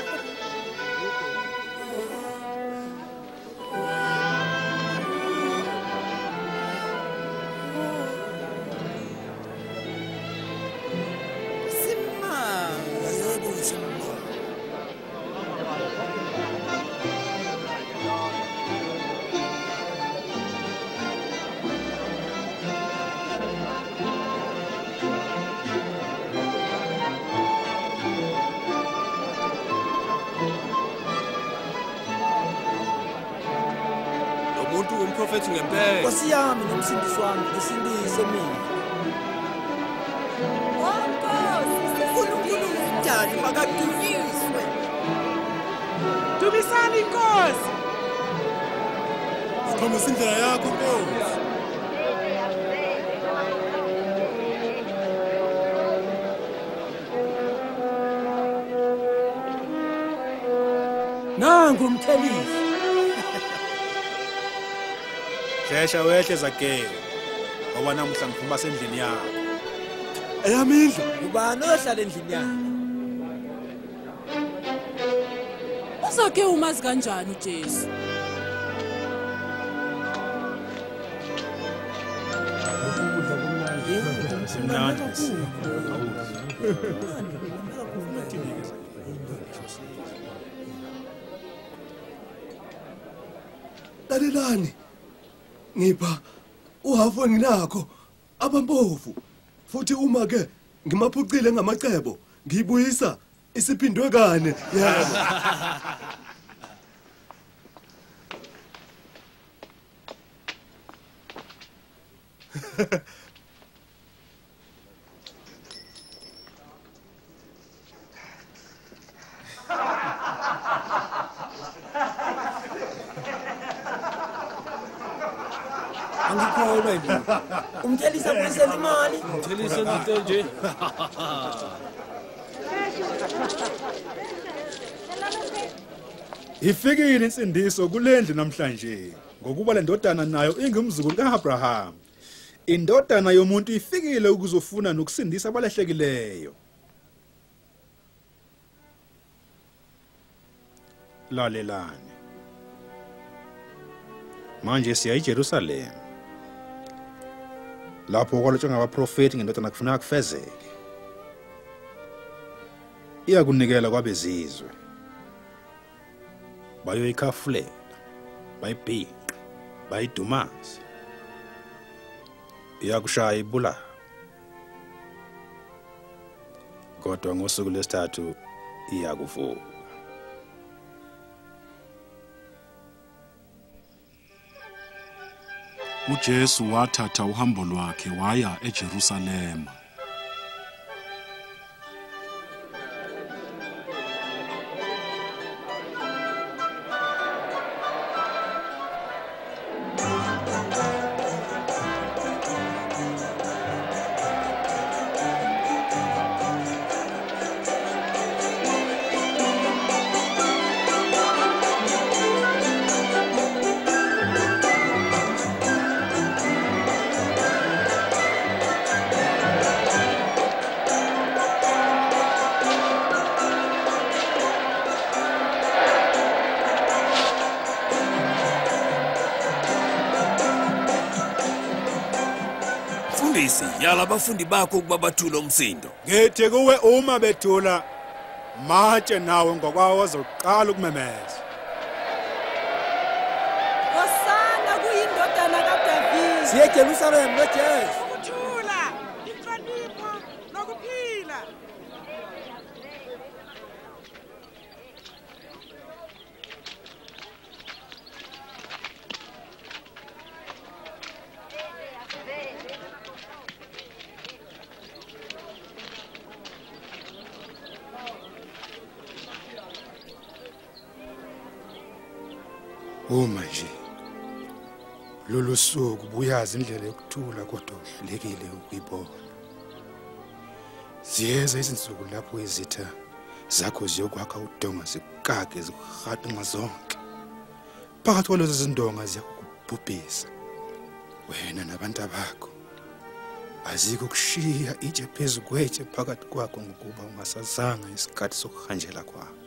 Wami ngisindise mina unkulunkulu makadunyiswe Dumisani inkosi. sikhombisa indlela yakho nkosi nangu umthelisi shesha wehle zakeyo ngoba namuhla ngiphuma sendlini yakho eyami indlu ubani ohlala endlini yakhe? Sakhe umazi kanjani ujesu? Lalelani ngipha uhafu enginakho abampofu. Futhi uma ke ngimaphucile ngamacebo ngiyibuyisa isiphindwe kane yebo angikholwa yini umthelisa buyisela imali Umthelisa into nje. Ifikile insindiso kulendlu namhlanje ngokuba le ndodana nayo ingumzukulu kaAbraham. Indodana yomuntu ifikile ukuzofuna nokusindisa abalahlekileyo. Lalelani. Manje siya eJerusalem. Lapho kwalotshwa ngabaprofeti ngendodana kufuneka kufezeke. Iyakunikela kwabezizwe. bayoyikhafulela bayibhinqe bayidumaze iyakushaya ibulala kodwa ngosuku lesithathu iyakuvuka uJesu wathatha uhambo lwakhe waya eJerusalema. Mfundisi, yala abafundi bakho ukuba bathule umsindo. ngithi kuwe uma bethula matshe nawe ngokwawo ozoqala ukumemeza Hosana kuyindodana kaDavidi. siye ejerusalema nojesu lolu suku buyazi indlela yokuthula kodwa uhlulekile ukuyibona. Ziyeza izinsuku lapho izitha zakho ziyokwakha udonga zikage zikuhatinxa zonke. Phakathi kwalezo zindonga ziyakubhubhisa wena nabantu bakho azikho kushiya itshe phezu kwetshe phakathi kwakho ngokuba ungasazanga isikhathi sokuhanjela kwakho.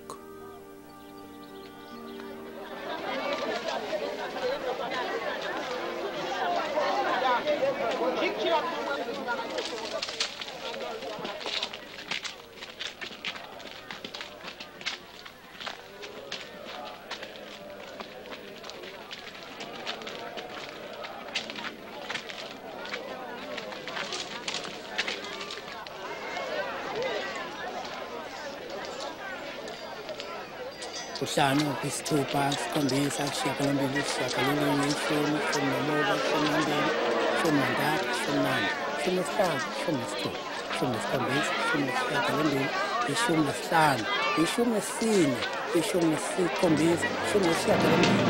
Kuhlanu kwisithupha isikhombisa kusishiyagalombili isishiyagalolunye ishumi ishumi nomuva ishumi nambili ishumi nantathu ishumi nane ishumi nesihlanu ishumi nesithupha ishumi nesikhombisa ishumi nesishiyagalombili ishumi nesihlanu ishumi nesine ishumi nesikhombisa ishumi nesishiyagalombili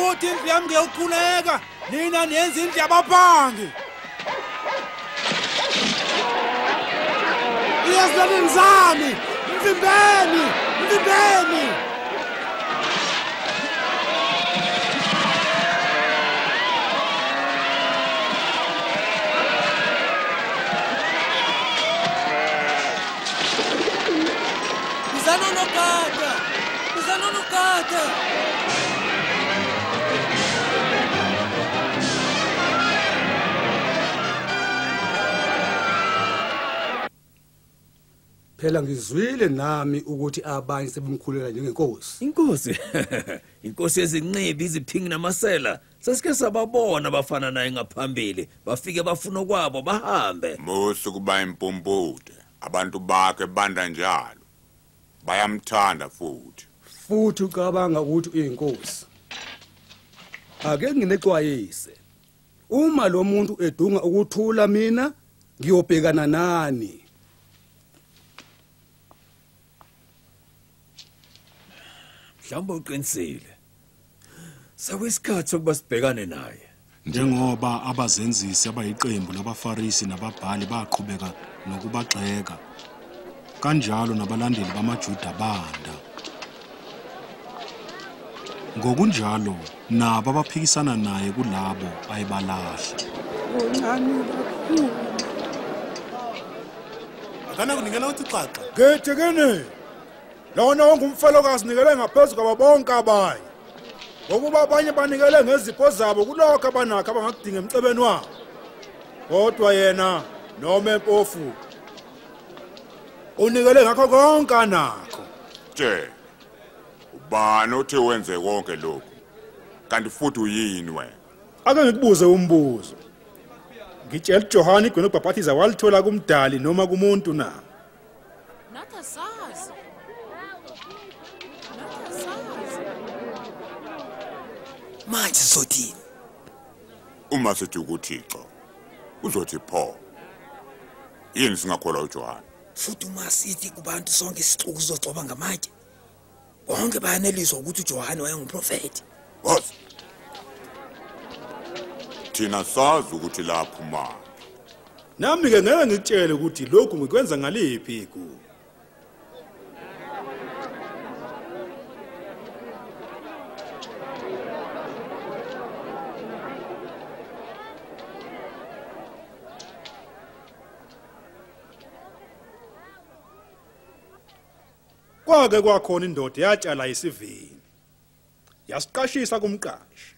ukuthi indlu yami ngiyawukhuleka nina niyenza indlu yababhangi iyezilaleni zami mvimbeni mvimbeni Pisando no cata! Pisando no cata! Phela ngizwile nami ukuthi abanye sebemkhulela njengenkosi. Inkosi? Inkosi yezinqibi iziphingi namasela. Sesike sababona abafana naye ngaphambili. Bafike bafuna kwabo bahambe. Musu kuba impumpude abantu bakhe banda njalo. Bayamthanda futhi. Futhi ucabanga ukuthi uyinkosi. Ake nginexwayise. Uma lo muntu edunga ukuthula mina ngiyobhekana nani? Mhlawumbe uqinisile. Sekwesikhathi sokuba sibhekane naye. Njengoba abazenzisi abayiqembu labafarisi nababhali baqhubeka nokubagxeka kanjalo nabalandeli bamajuda banda. Ngokunjalo nabo abaphikisana naye kulabo ayebalahla. Uncane kakhulu. akana kunikela uthi xaxa? Ngethekeni lona ongumfelokazi nikele ngaphezu kwabo bonke abanye. Ngokuba abanye banikele ngezipho zabo kulokho abanakho abangakudinga emcebeni wabo. Kodwa yena noma empofu unikele ngakho konke anakho. Tshe ubani othe wenze konke lokhu? Kanti futhi uyini wena? Ake ngikubuze umbuzo. Ngitshela uJohane igwena ubhabhathiza walithola kumdali noma kumuntu na nathi asazi nathi asazi manje sizothini uma sithi ukuthixo uzothi pho yini singakholwa uJohane futhi uma sithi kubantu sonke isixuku sizogcoba ngamatshe bonke bayaneliswa ukuthi uJohane wayenguprofeti Boss. Thina sazi ukuthi laphuma. nami ke ngeke ngikutshele ukuthi lokhu ngikwenza ngaliphi igu kwake kwakhona indoda yatshala isivini. Yasiqashisa kumqashi.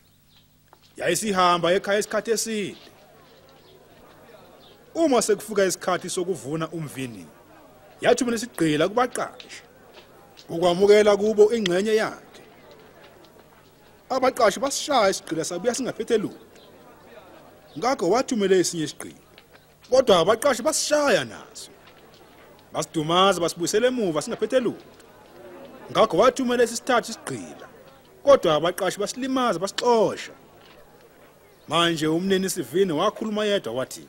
Yayisihamba ekhaya isikhathi eside. Uma sekufika isikhathi sokuvuna umvini yathumela isigqila kubaqashi ukwamukela kubo ingxenye yakhe. Abaqashi basishaya isigqila sabuya singaphethe lutho. Ngakho wathumela esinye isigqila kodwa abaqashi basishaya naso. Basidumaza basibuyisela emuva singaphethe lutho. Ngakho wathumela esisithathu isigqila kodwa abaqashi basilimaza basixosha. Manje umnini sivini wakhuluma yedwa wathi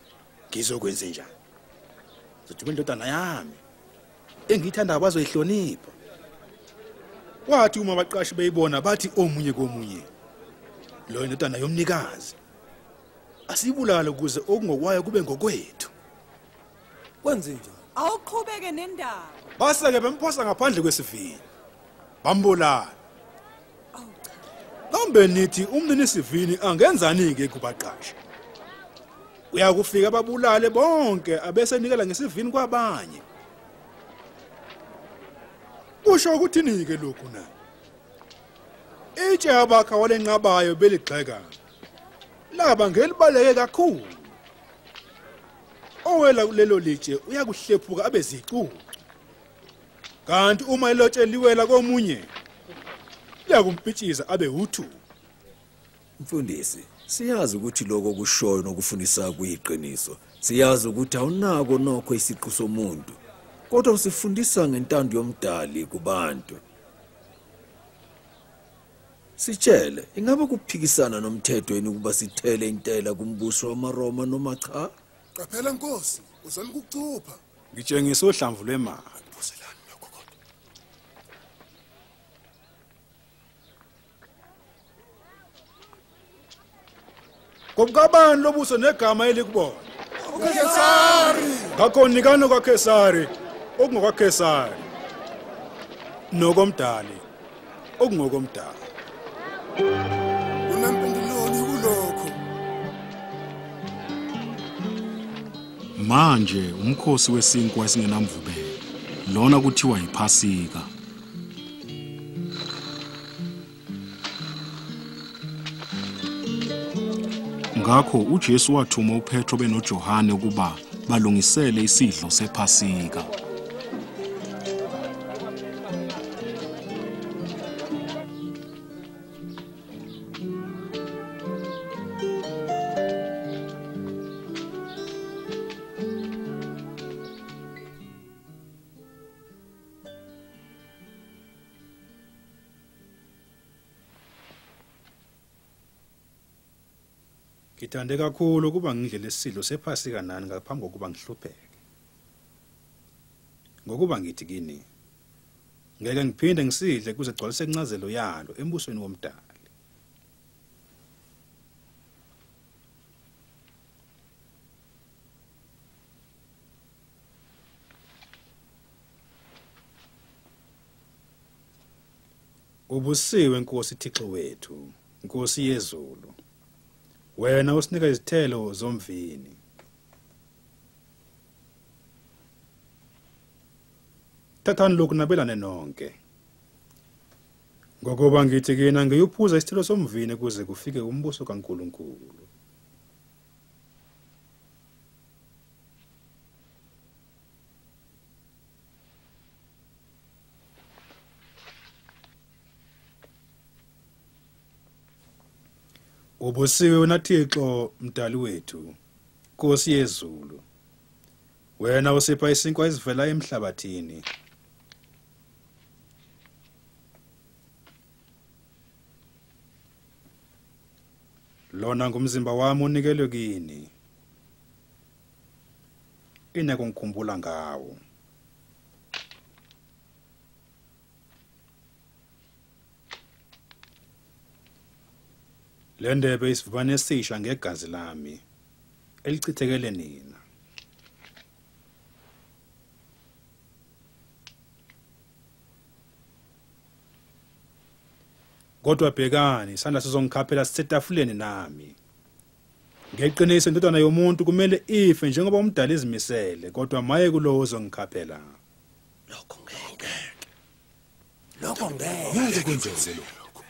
ngizokwenza njani? Zothuma indodana yami engiyithanda abazoyihlonipha. Wathi uma abaqashi beyibona bathi omunye komunye lo indodana yomnikazi asibulale ukuze okungokwayo kube ngokwethu. Kwenze njani? Awuqhubeke nendaba. Base-ke bemphosa ngaphandle kwesivini. Bambulala. Kambe nithi umnini sivini angenzani-ke kubaqashi? Uyakufika babulale bonke abesenikela ngesivini kwabanye. Kusho ukuthini-ke lokhu na? Itshe abakha walenqabayo beligxeka laba ngelibaleke kakhulu. Owela kulelo litshe uyakuhlephuka abe zicucu kanti uma ilotshe liwela komunye liyakumpitshiza abe uthu mfundisi siyazi ukuthi lokho kushoyo nokufundisayo kuyiqiniso. Siyazi ukuthi awunako nokho isiqu somuntu kodwa usifundisa ngentando yomdali kubantu. Sitshele ingabe kuphikisana nomthetho yini ukuba sithele intela kumbuso wamaroma noma cha? Qaphela nkosi uzama ukucupha ngitshengisa uhlamvu lwemali. Kokukabani lobuso negama elikubona? uKesari Ngakho nikano kaKesari okungokwaKesari nokomdali. Okungokomdali. Unempenduloni kulokho. Manje umkhosi wesinkwa esingenamvubelo lona kuthiwa yiphasika. Ngakho uJesu wathuma uPetro benoJohane ukuba balungisele isidlo sephasika. Ngithande kakhulu ukuba ngidle lesidlo sephasika nani ngaphambi kokuba ngihlupheke. Ngokuba ngithi kini ngeke ngiphinde ngisidle kuze gcwalise incazelo yalo embusweni womdali. Ubusiwe Nkosi Thixo wethu, Nkosi yezulu. Wena usinika izithelo zomvini. Thathani lokhu nabelane nonke. Ngokuba ngithi kina ngiyuphuza isithelo somvini kuze kufike umbuso kaNkuluNkulu. Ubusiwe wena Thixo mdali wethu Nkosi yezulu. Wena usipha isinkwa esivela emhlabathini. Lona ngumzimba wami unikelwe kini. Inako ngikhumbula ngawo. Le ndebe isivubane esisha ngegazi lami elichithekele nina kodwa bhekani isandla sizongikhaphela sisetafuleni nami ngeqiniso indodana yomuntu kumele ife njengoba umdala izimisele kodwa maye kulowo ozongikhaphela lokho ngeke lokho ngeke ngeke kwenzeke lokho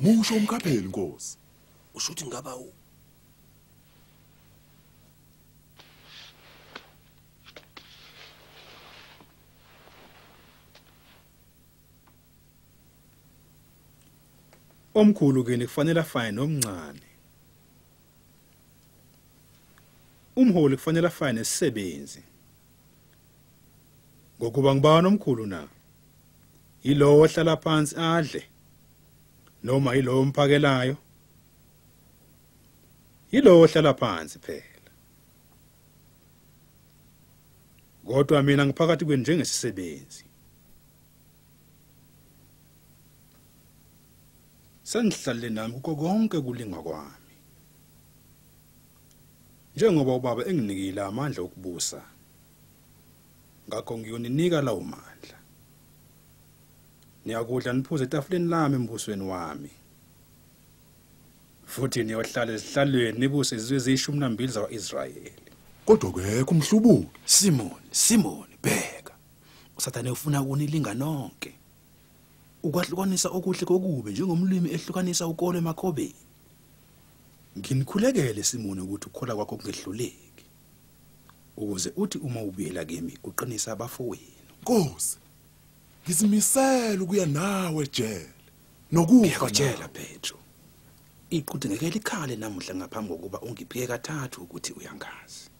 musho umkhapheli inkosi usho ukuthi ngaba omkhulu kini kufanele afane nomncane. Umholi kufanele afane nesisebenzi. Ngokuba ngibani omkhulu na? Yilowo ohlala phansi adle noma yilowo omphakelayo. Yilowo ohlala phansi phela. Kodwa mina ngiphakathi kwenu njengesisebenzi. Sengihlalele nami kukho konke kulinga kwami. Njengoba ubaba enginikile amandla okubusa ngakho ngiyoninika lawo mandla. Niyakudla niphuze etafuleni lami embusweni wami. Futhi niyohlala ezihlalweni nibuse izizwe eziyishumi nambili zakwa-israyeli kodwa kekho umhlubuki simoni simoni bheka. Usathane ufuna kunilinga nonke. Ukwahlukanisa okuhle kokubi njengomlimi ehlukanisa ukolo emakhobeni. Nginikhulekele simoni ukuthi ukukhola kwakho kungehluleki. Ukuze uthi uma ubuyela kimi uqinise abafowenu. Nkosi ngizimisela ukuya nawe ejele nokufa ngiyakutshela petro. Iqhude ngeke likhale namuhla ngaphambi kokuba ungiphike kathathu ukuthi uyangazi.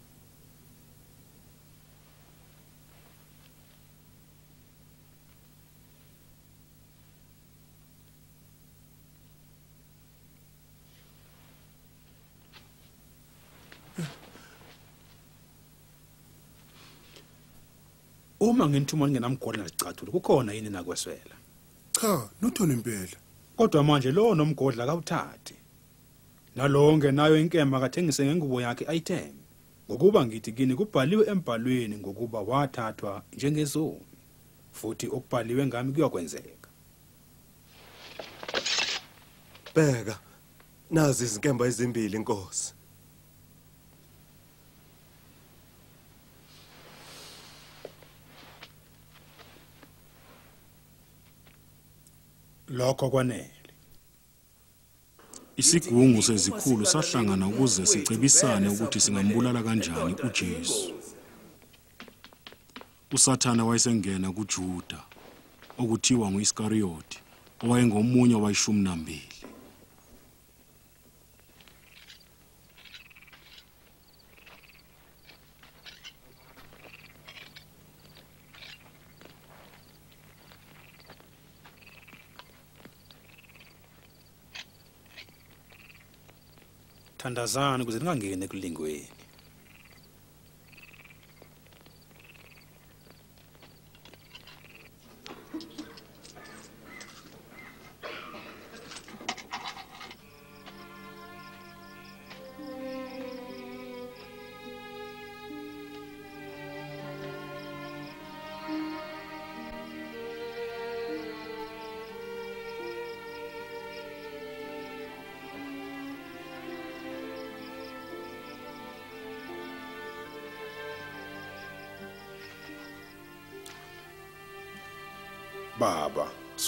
Uma nginithuma ngingenamgodla licathulo kukhona yini nakweswela? Cha nothona impela kodwa manje lo nomgodla kawuthathi nalowo ngenayo inkemba kathengise ngengubo yakhe ayithenge. Ngokuba ngithi kini kubhaliwe embhalweni ngokuba wathathwa njengezoni futhi okubhaliwe ngami kuyokwenzeka bheka nazi izinkemba ezimbili inkosi lokho kwanele. Isigungu sezikhulu sahlangana ukuze sicebisane ukuthi singambulala kanjani uJesu. Usathana wayesengena kuJuda okuthiwa nguIskariyothi owayengomunye wayishumi nambili. Thandazani ukuze ningangeni ekulingweni.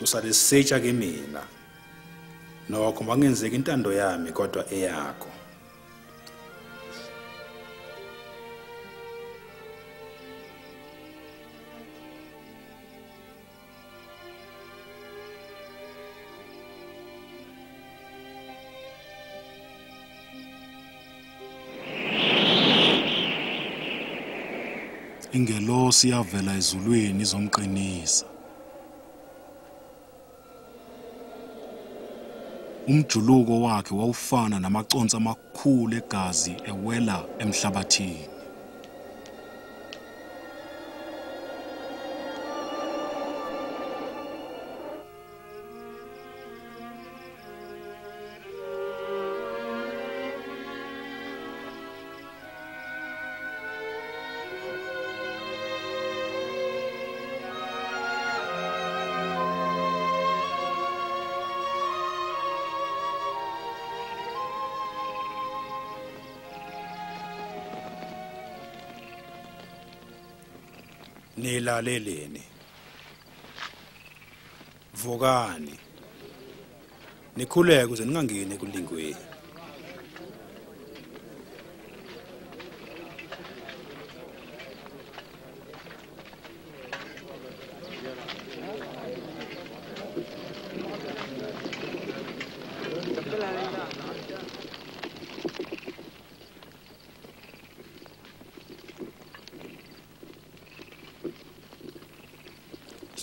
Baba susa lesitsha kimina nokho makungenzeki intando yami kodwa eyakho. Ingelosi yavela ezulwini izomqinisa. Umjuluko wakhe wawufana namaconsi amakhulu egazi ewela emhlabathini. Nilaleleni. Vukani. Nikhuleke ukuze ningangeni ekulingweni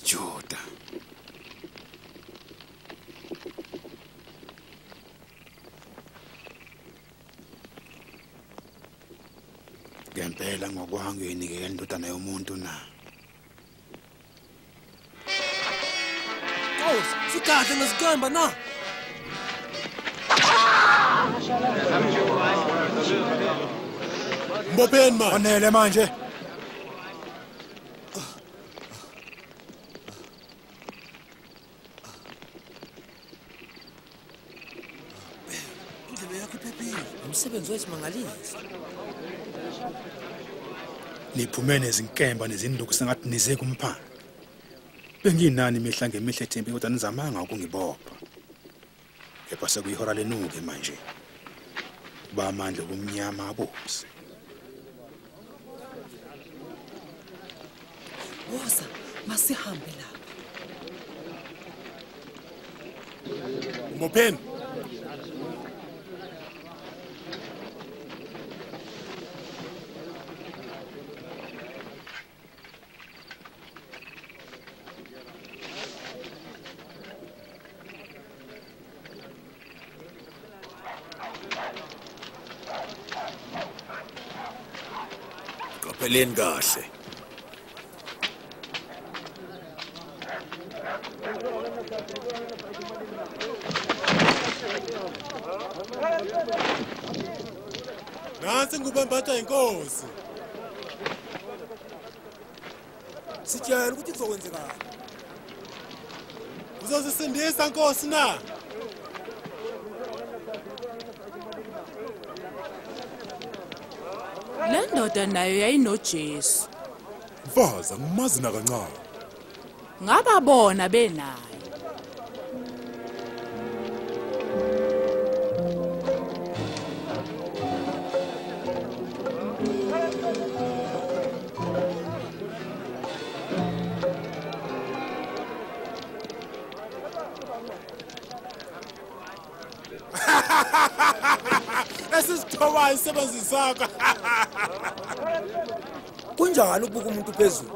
Juda ngempela ngokwangeni-ke indodana yomuntu na Nkosi, sigadle ngesikemba na. mbopheni manje onele manje Indlela yakho iphephile. Umsebenzi wesimangaliso. niphume nezinkemba nezinduku sengathi nize kumphandle benginani imihla ngemihla ethembi kodwa nizamanga ukungibopha kepha sekuyihora lenuke manje kuba amandla obumnyama abosi Woza, masihambe la. Mbopheni. Qapheleni kahle. Nansi ingubo embathwa inkosi. Sitshela ukuthi kuzokwenzekani uzosisindisa nkosi na? Le ndoda nayo yayinojesu. Mfazi angimazi nakancane. Ngababona benayo esisithobayo isebenzisi sakho kunjani ukubuka umuntu phezulu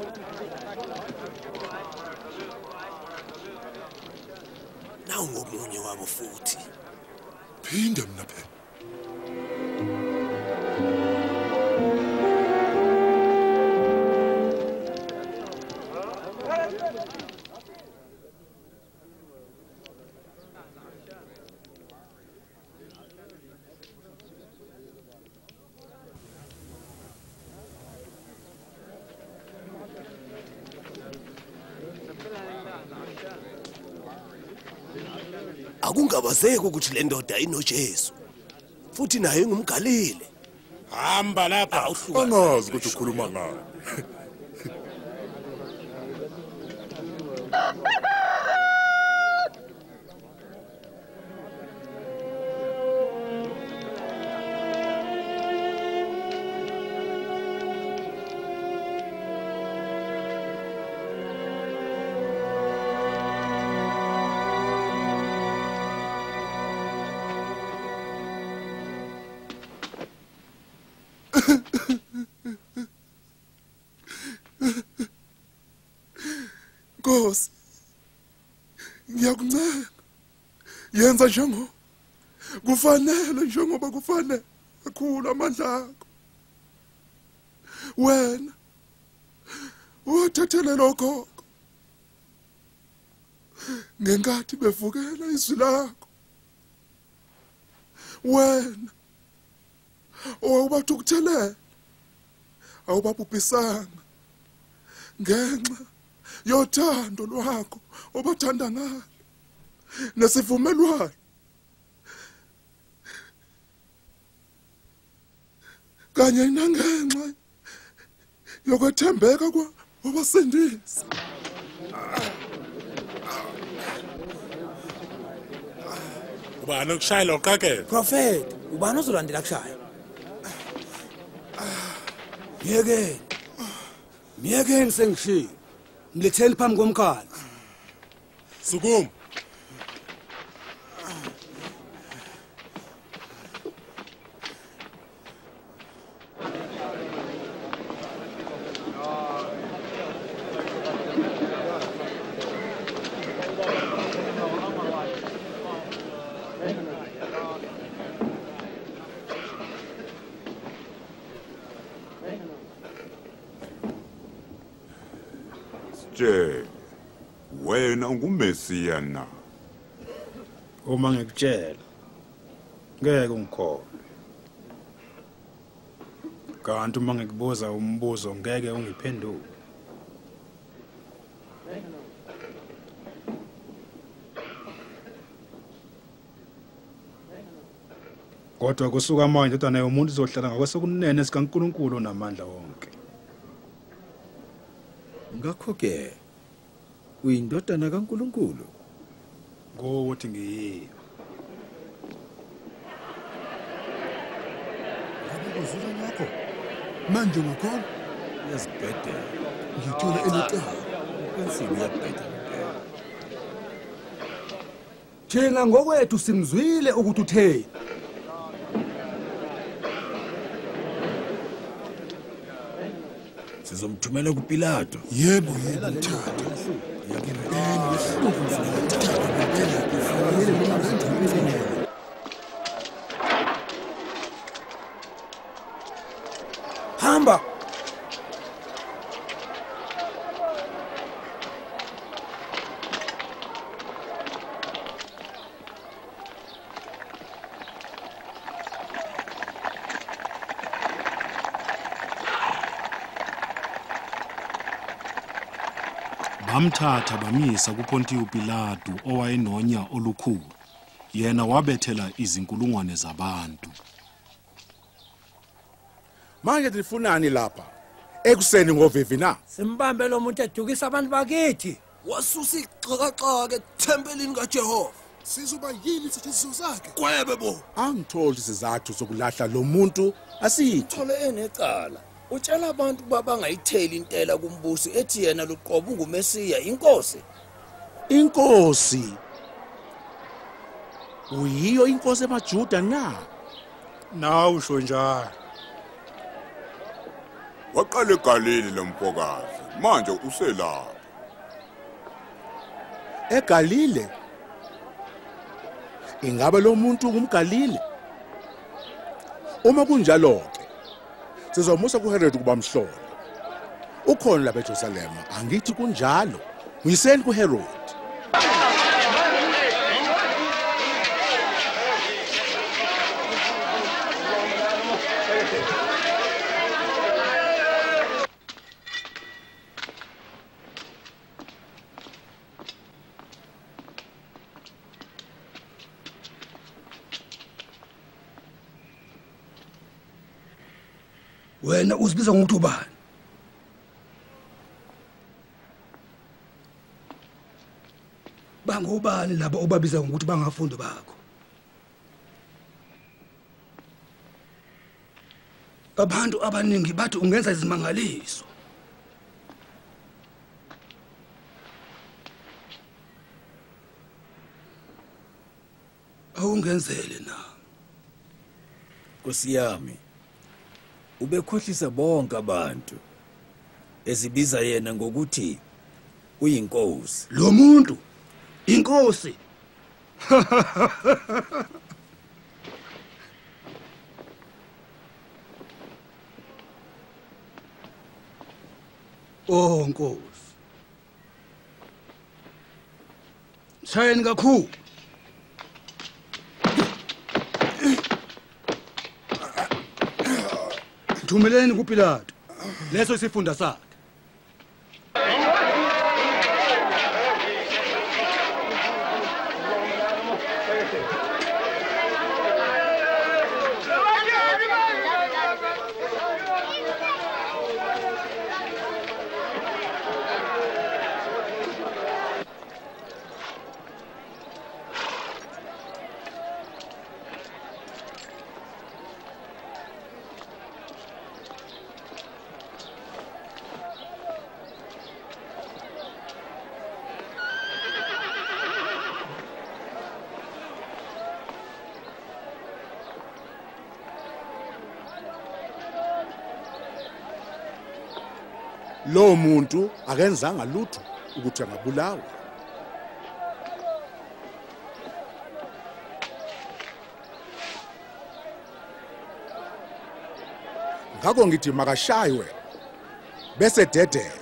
ukuthi le ndoda inojesu. Futhi naye ingumgalile hamba lapha angazi ukuthi ukhuluma ngani yenza njengo kufanele njengoba kufanele kakhulu amandla akho. Wena wathathelela okhokho ngenkathi bevukela izwi lakho wena owawubathukuthelela awubabhubhisanga. Ngenxa yothando lwakho obathanda ngalo nesivumelwano kanye nangenxa yokwethembeka kwa- kwabasindisi. Ubani okushayela uqakela prophet ubani ozolandela kushaya? Myekeni. Myekeni sengishilo mletheni phambi komkhandlu sukuma sitshele wena ungumesiya na uma ngikutshela ngeke ungikholwe kanti uma ngikubuza umbuzo ngeke ungiphendule. Kodwa kusuka manje indodana yomuntu izohlala ngakwesokunene sikankulunkulu onamandla wonke. Ngakho-ke uyindodana kankulunkulu? Ngokuthi ngiyiyo kuzula ngakho manje ngakhona uyazibhedela ngithola elicala qinisile uyabheda thina ngokwethu simzwile ukuthi utheni sizomthumela kupilato. Yebo yebo mthatha. Hamba bamthatha bamisa kuPontius Pilato owayenonya olukhulu. Yena wabethela izinkulungwane zabantu. Manje nifunani lapha? Ekuseni ngovivi na? Simbambe lo muntu edukisa abantu bakithi. Wasusa ixhakaxhaka ethempelini kaJehova. Sizoba yini isithethiso sakhe? Kwebe bo. Angitholi isizathu sokulahla lo muntu asitho thole enecala. Utshela abantu ukuba bangayitheli intela kumbusi ethi yena luqobo ungumesiya inkosi. Inkosi. Uyiyo inkosi emajuda na? Nawe usho njalo. Waqala egalili lomfokazi manje uselapha. Egalile? Ingabe lo muntu kumgalile uma kunjalo ke sizomusa kuHerod kuba mhlolo ukhona lapha eJerusalem angithi kunjalo. Nguyiseni kuHerod wena uzibiza ngokuthi ubani? Bangobani laba obabiza ngokuthi bangafundi bakho? Abantu abaningi bathi ungenza izimangaliso. Awungenzele na? Nkosi yami ubekhohlisa bonke abantu ezibiza yena ngokuthi uyinkosi. Lo muntu inkosi. Oh nkosi. Shayeni kakhulu. Thumeleni kupilato leso isifunda sakhe lo muntu akenzanga lutho ukuthi angabulawa. Ngakho ngithi makashaywe bese dedela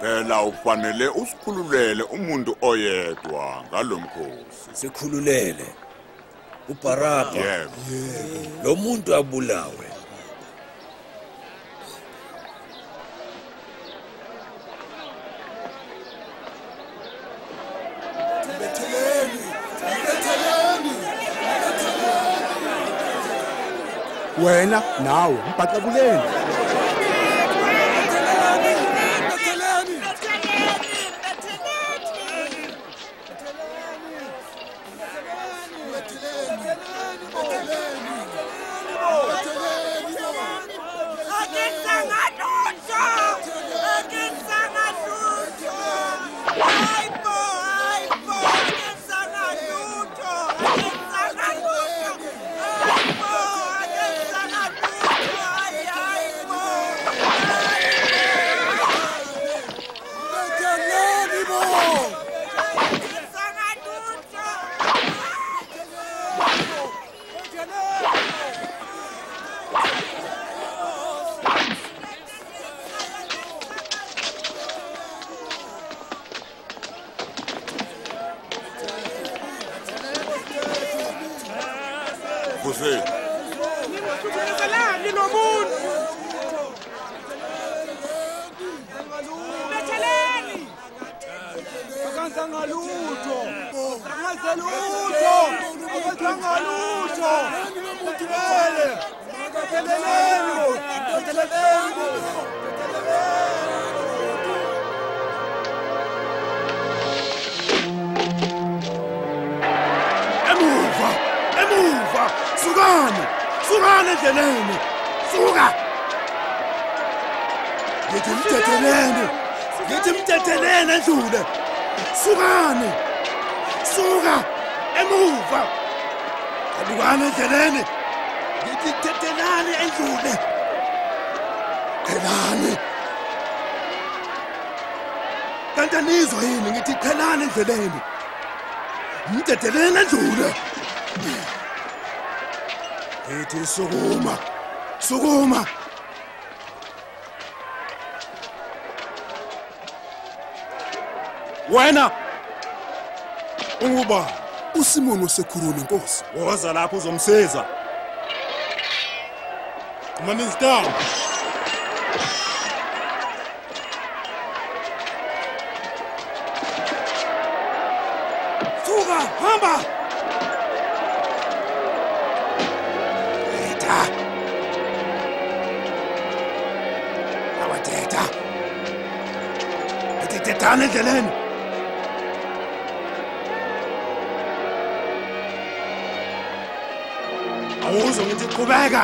phela ufanele usikhululele umuntu oyedwa ngalomkhosi sikhululele. uBaraba yebo. lo muntu abulawe. Wena nawe mbhaqabuleni endleleni sukuma. Sukuma. Wena unguba usimoni osekhulule nkosi. Woza lapho uzomsiza. Mami's down. Etetethana endleleni. Awuzwa ngithi qhubeka.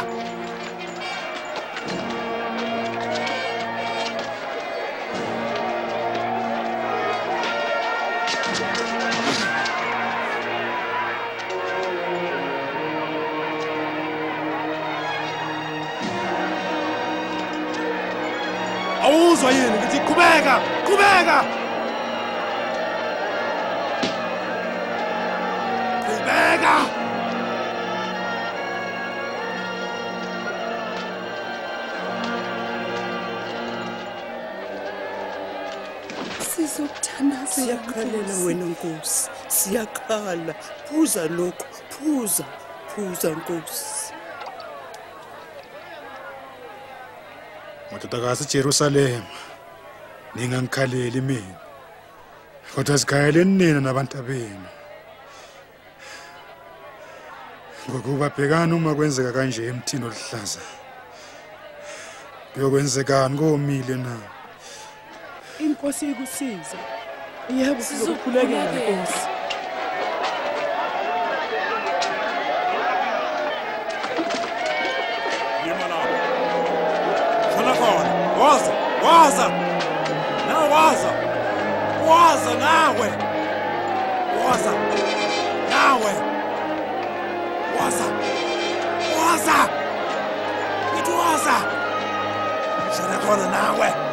Siyakhala phuza lokhu phuza phuza nkosi. Madodakazi ejerusalema ningangikhaleli mina kodwa zikhaleleni nina nabantabenu ngokuba bhekani uma kwenzeka kanje emthini oluhlaza. Kuyokwenzekani komile na? Inkosi ikusiza yebo sizokhulekela nkosi yima lapho khona khona waza waza. Nawe waza. Waza nawe. Waza. Nawe. Waza. Waza. Ngithi waza. Shona khona nawe. ngithi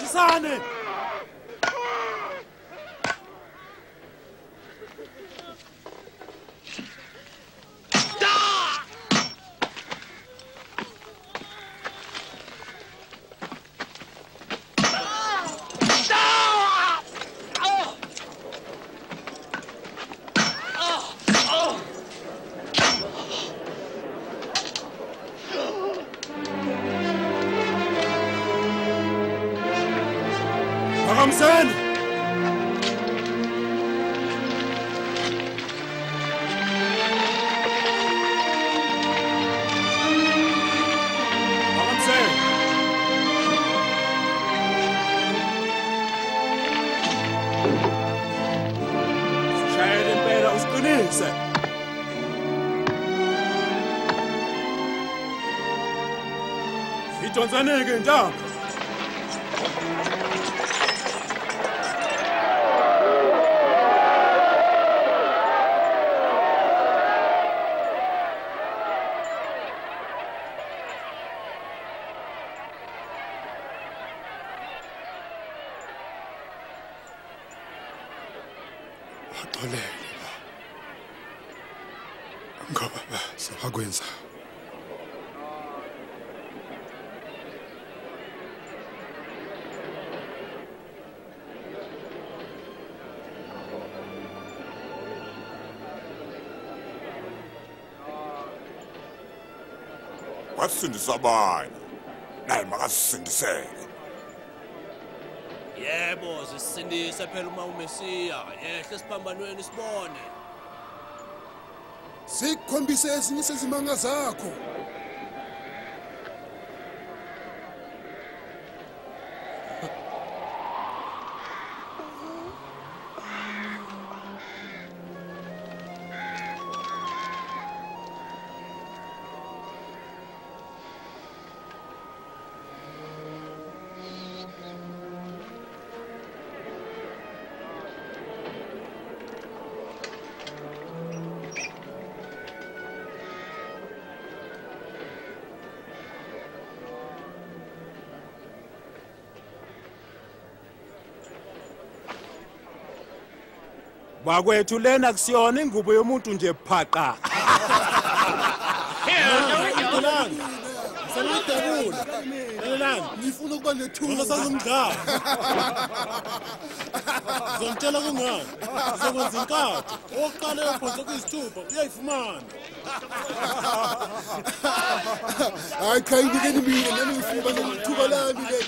شو صانك done. Wasindisa abanye naye makasisindiseke. Yebo zisindise phela uma umesiya. Yehle siphambanweni sibone. Sikhombise ezinye sezimanga zakho. Bakwethu lena kusiyona ingubo yomuntu nje phaqa Sanidabula. Elelani? Ngifuna ukuba nethuba. Wena sazumdlala. Ngizomtshela kungani. Sizokwenza inkatho. Oqala ephonse kuyisithupha uyayifumana. hayi cha inikeni mina nami ngifuna ukuba nethuba lami le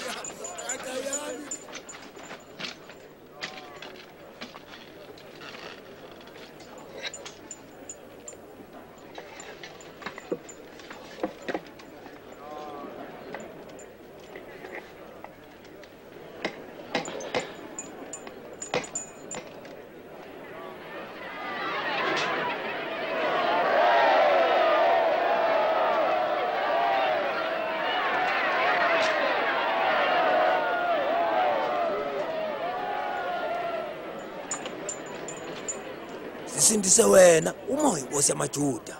sisindise wena uma uyinkosi yamajuda.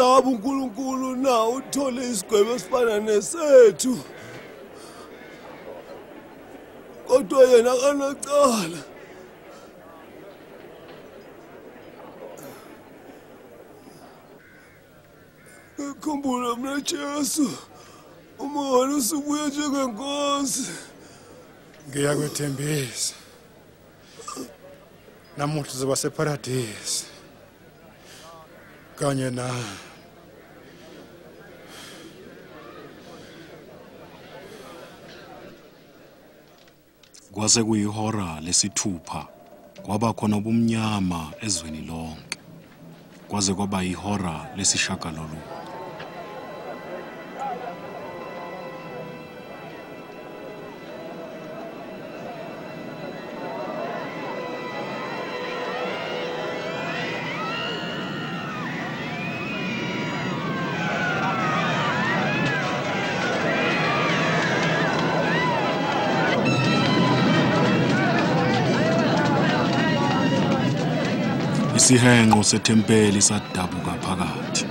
Umesaba uNkulunkulu na uthole isigwebo esifana nesethu? Kodwa yena kanacala khumbula mna Jesu uma wena usubuya njengenkosi ngiyakwethembisa namuhla sizoba separadisi kanye nawe Kwase kuyihora lesithupha kwaba khona ubumnyama ezweni lonke. Kwaze kwaba yihora lesishagalolunye. isihenqo sethempeli sadabuka phakathi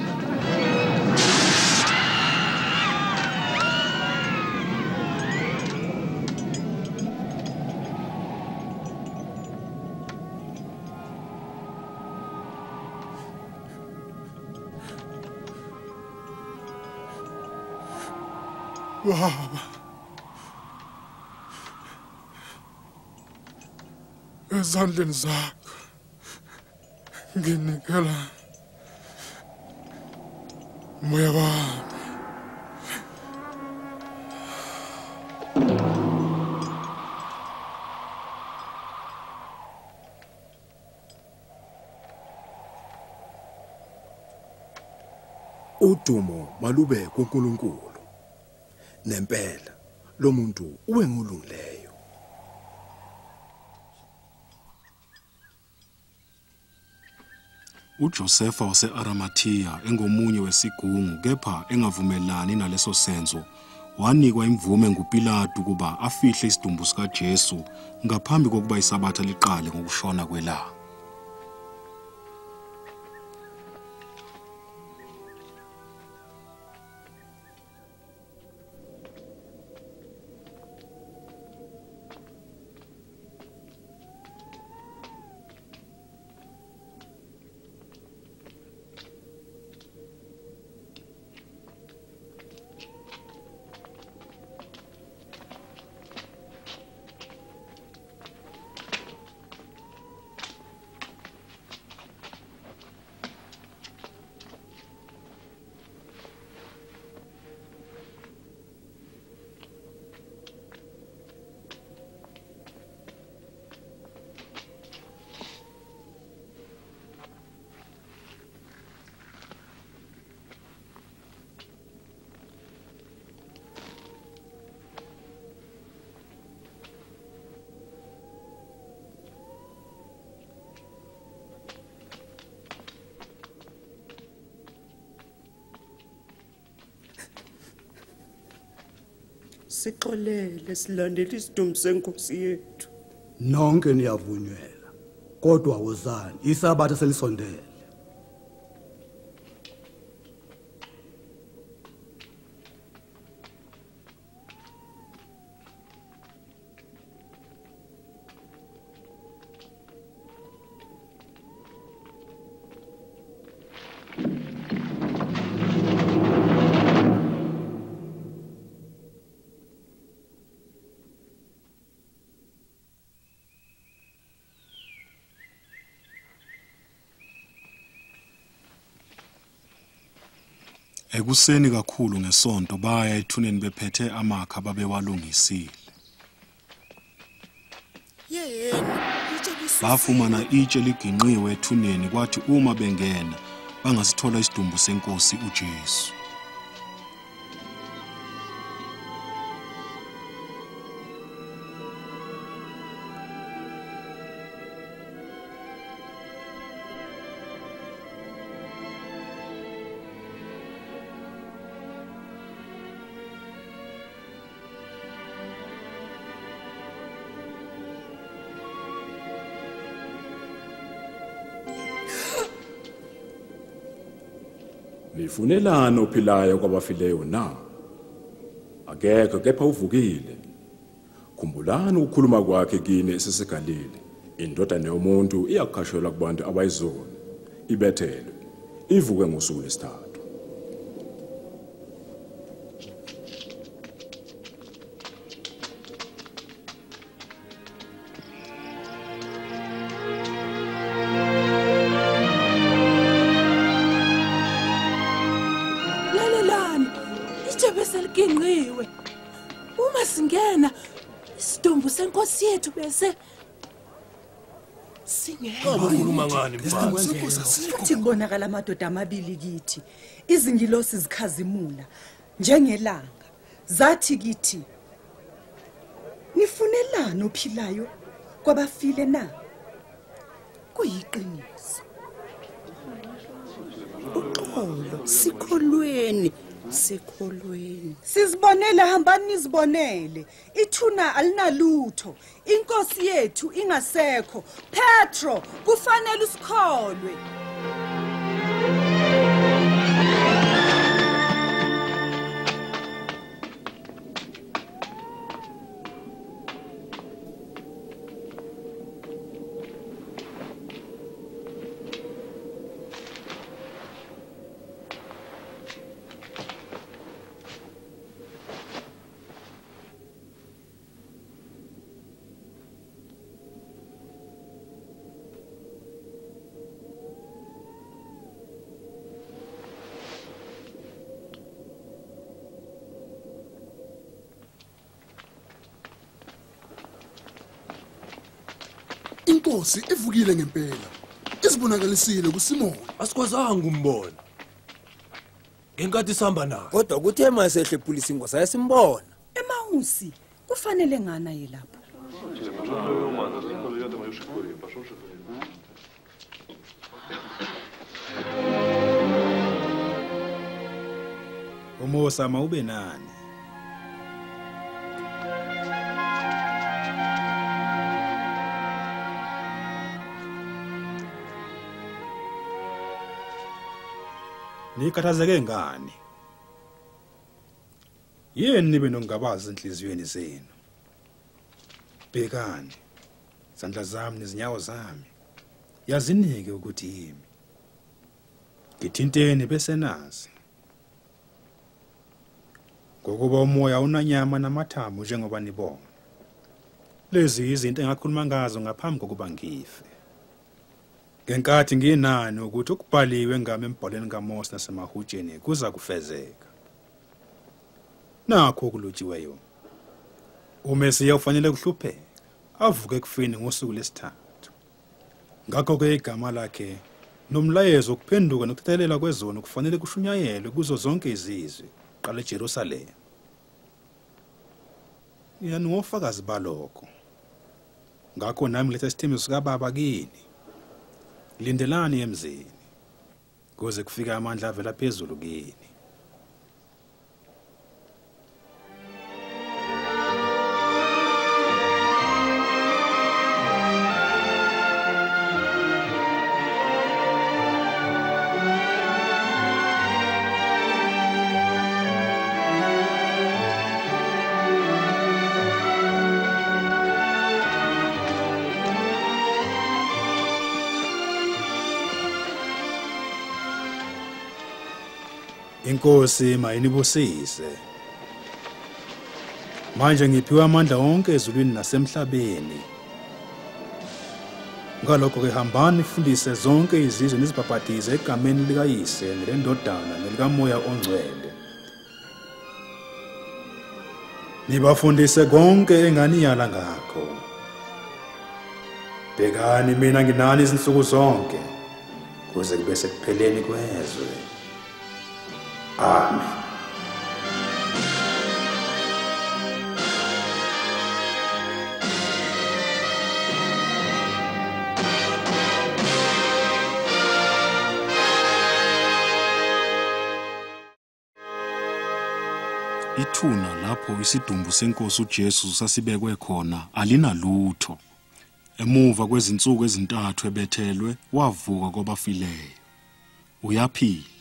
Baba. Ezandleni zakho. Nginikela moya wami udumo malube kuNkulunkulu. Nempela lo muntu uwengulungileyo uJosefa wase-Arimathea engomunye wesigungu kepha engavumelani naleso senzo wanikwa imvume nguPilato ukuba afihle isidumbu sikaJesu ngaphambi kokuba isabatha liqale ngokushona kwelanga. Sixolele silandele isidumbu senkosi yethu. Nonke niyavunyelwa kodwa wozani isabatha selisondele. Ekuseni kakhulu ngesonto baya ethuneni bephethe amakha babewalungisile. yena itshe Bafumana itshe liginqiwe ethuneni kwathi uma bengena bangasithola isidumbu senkosi uJesu. Nifunelani ophilayo kwabafileyo na? Akekho kepha uvukile. Khumbulani ukukhuluma kwakhe kini esesegalile indodana yomuntu iyakukhashelwa kubantu abayizoni. Ibethelwe. Ivuke ngosuku lesithathu yethu bese ukhuluma ngani futhi kubonakala amadoda amabili kithi. Izingilosi zikhazimula. Njengelanga. Zathi kithi nifunelani ophilayo? Kwabafile na? Kuyiqiniso. Uxolo sikholweni. Sikholweni sizibonele hambani nizibonele. Ithuna alinalutho. Inkosi yethu ingasekho. Petro kufanele usikholwe. Inkosi ivukile ngempela. Izibonakalisile kusimoni. Asikwazanga umbona. Ngenkathi sihamba naye. Kodwa kuthe mayesehle epulisa inkosi ayasimbona. Emausi kufanele ngana ye lapho. Umusa mawube nani? Nikhathazeke ngani? Yini nibe nokungabazi enhliziyweni zenu? Bhekani izandla zami nezinyawo zami. Yazinike ukuthi yimi. Ngithinteni bese nazi. Ngokuba umoya unanyama namathambo njengoba nibona lezi izinto engakhuluma ngazo ngaphambi kokuba ngife. Ngenkathi nginani ukuthi ukubhaliwe ngami embhalweni kaMose nasemahutsheni kuza kufezeka. Nakho okulotshiweyo uMesiya ufanele kuhlupheka avuke kufini ngosuku lesithathu ngakho-ke igama lakhe nomlayezo wokuphenduka nokuthethelela kwezono kufanele kushunyayelwe kuzo zonke izizwe qala eJerusalema yani ngofakazi balokho. Ngakho nami letha isithembiso sikababa kini. Lindelani emzini. Kuze kufike amandla avela phezulu kini. Inkosi mayinibusise. Manje ngiphiwe amandla onke ezulwini nasemhlabeni. Ngalokho-ke hambani ifundise zonke izizwe nizibhabhadize egameni likayise nelendodana nelikamoya ongcwele. Nibafundise konke enganiyala ngakho. Bhekani mina nginani izinsuku zonke kuze kube sekupheleni kwezwe. Amen. Ithuna lapho isidumbu senkosi uJesu sasibekwe khona alinalutho. Emuva kwezinsuku ezintathu ebethelwe wavuka kwabafileyo. Uyaphila.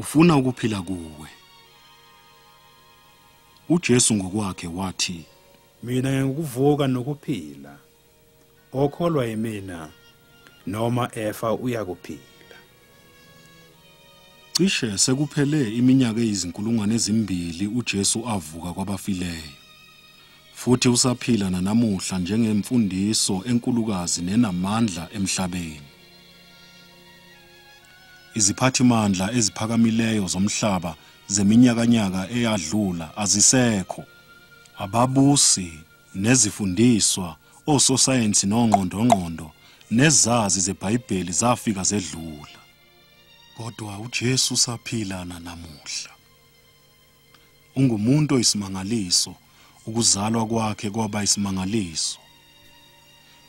Ufuna ukuphila kuwe. uJesu ngokwakhe wathi mina ngikuvuka nokuphila. Okholwa yimina noma efa uyakuphila. Cishe sekuphele iminyaka eyizinkulungwane ezimbili uJesu avuka kwabafileyo. Futhi usaphila nanamuhla njengemfundiso enkulukazi nenamandla emhlabeni. Iziphathimandla eziphakamileyo zomhlaba zeminyakanyaka eyadlula azisekho. Ababusi nezifundiswa ososayensi nongqondongqondo nezazi zeBhayibheli zafika zedlula. Kodwa uJesu saphila nanamuhla ungumuntu oyisimangaliso ukuzalwa kwakhe kwaba isimangaliso.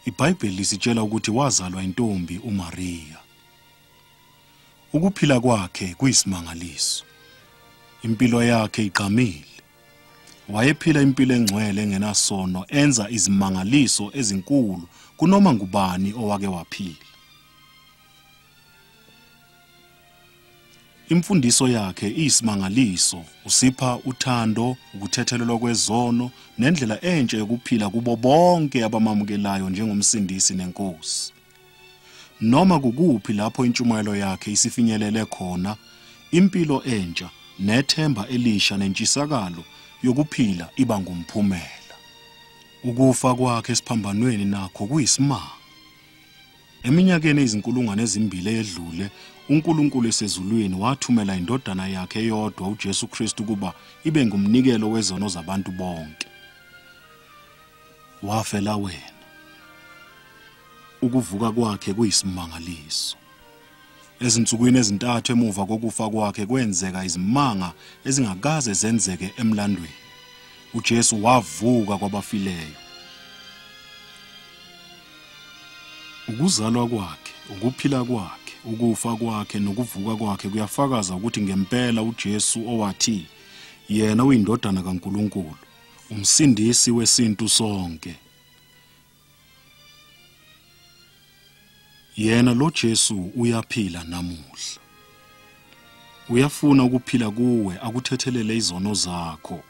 iBhayibheli lisitshela ukuthi wazalwa intombi uMaria ukuphila kwakhe kuyisimangaliso. Impilo yakhe igqamile wayephila impilo engcwele engenasono enza izimangaliso ezinkulu kunoma ngubani owake waphila. Imfundiso yakhe iyisimangaliso usipha uthando ukuthethelelwa kwezono nendlela entsha yokuphila kubo bonke abamamukelayo njengomsindisi nenkosi. Noma kukuphi lapho intshumayelo yakhe isifinyelele khona impilo entsha nethemba elisha nentshisakalo yokuphila iba ngumphumela. Ukufa kwakhe esiphambanweni nakho kuyisimanga. Eminyakeni ezinkulungwane ezimbili edlule uNkulunkulu esezulwini wathumela indodana yakhe eyodwa uJesu Kristu kuba ibe ngumnikelo wezono zabantu bonke. Wafela wena. Ukuvuka kwakhe kuyisimangaliso. Ezinsukwini ezintathu emuva kokufa kwakhe kwenzeka izimanga ezingakaze zenzeke emlandweni. uJesu wavuka kwabafileyo. Ukuzalwa kwakhe ukuphila kwakhe ukufa kwakhe nokuvuka kwakhe kuyafakaza ukuthi ngempela uJesu owathi yena uyindodana kaNkuluNkulu umsindisi wesintu sonke. Yena lo Jesu uyaphila namuhla. Uyafuna ukuphila kuwe akuthethelele izono zakho.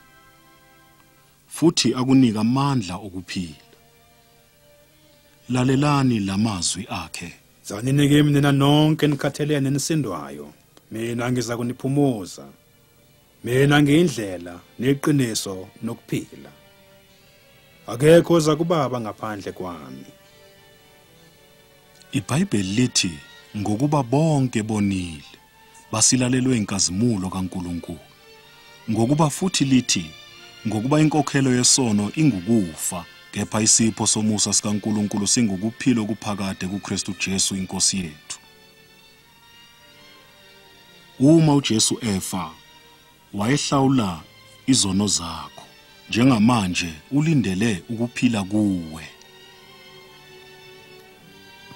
Futhi akunika amandla okuphila. Lalelani lamazwi akhe. Zanini kimi nina nonke nikhathelene nisindwayo mina ngiza kuniphumuza. Mina ngiyindlela neqiniso nokuphila. Akekho oza kubaba ngaphandle kwami. iBhayibheli lithi ngokuba bonke bonile basilalelwe inkazimulo kaNkuluNkulu. Ngokuba futhi lithi ngokuba inkokhelo yesono ingukufa kepha isipho somusa sikaNkuluNkulu singukuphila okuphakade kuKristu Jesu inkosi yethu. Uma uJesu efa wayehlawula izono zakho njengamanje ulindele ukuphila kuwe.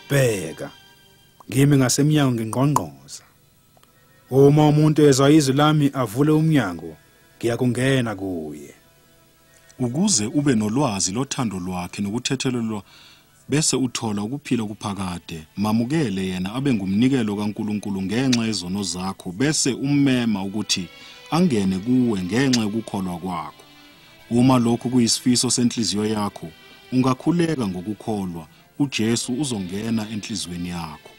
Bheka ngimi ngasemnyango ngingqongqoza. Uma umuntu ezwa izwi lami avule umnyango ngiyakungena kuye. Ukuze ube nolwazi lothando lwakhe nokuthethelelwa bese uthola ukuphila kuphakade mamukele yena abe ngumnikelo kaNkuluNkulu ngenxa yezono zakho bese ummema ukuthi angene kuwe ngenxa yokukholwa kwakho. Uma lokhu kuyisifiso senhliziyo yakho ungakhuleka ngokukholwa uJesu uzongena enhlizweni yakho.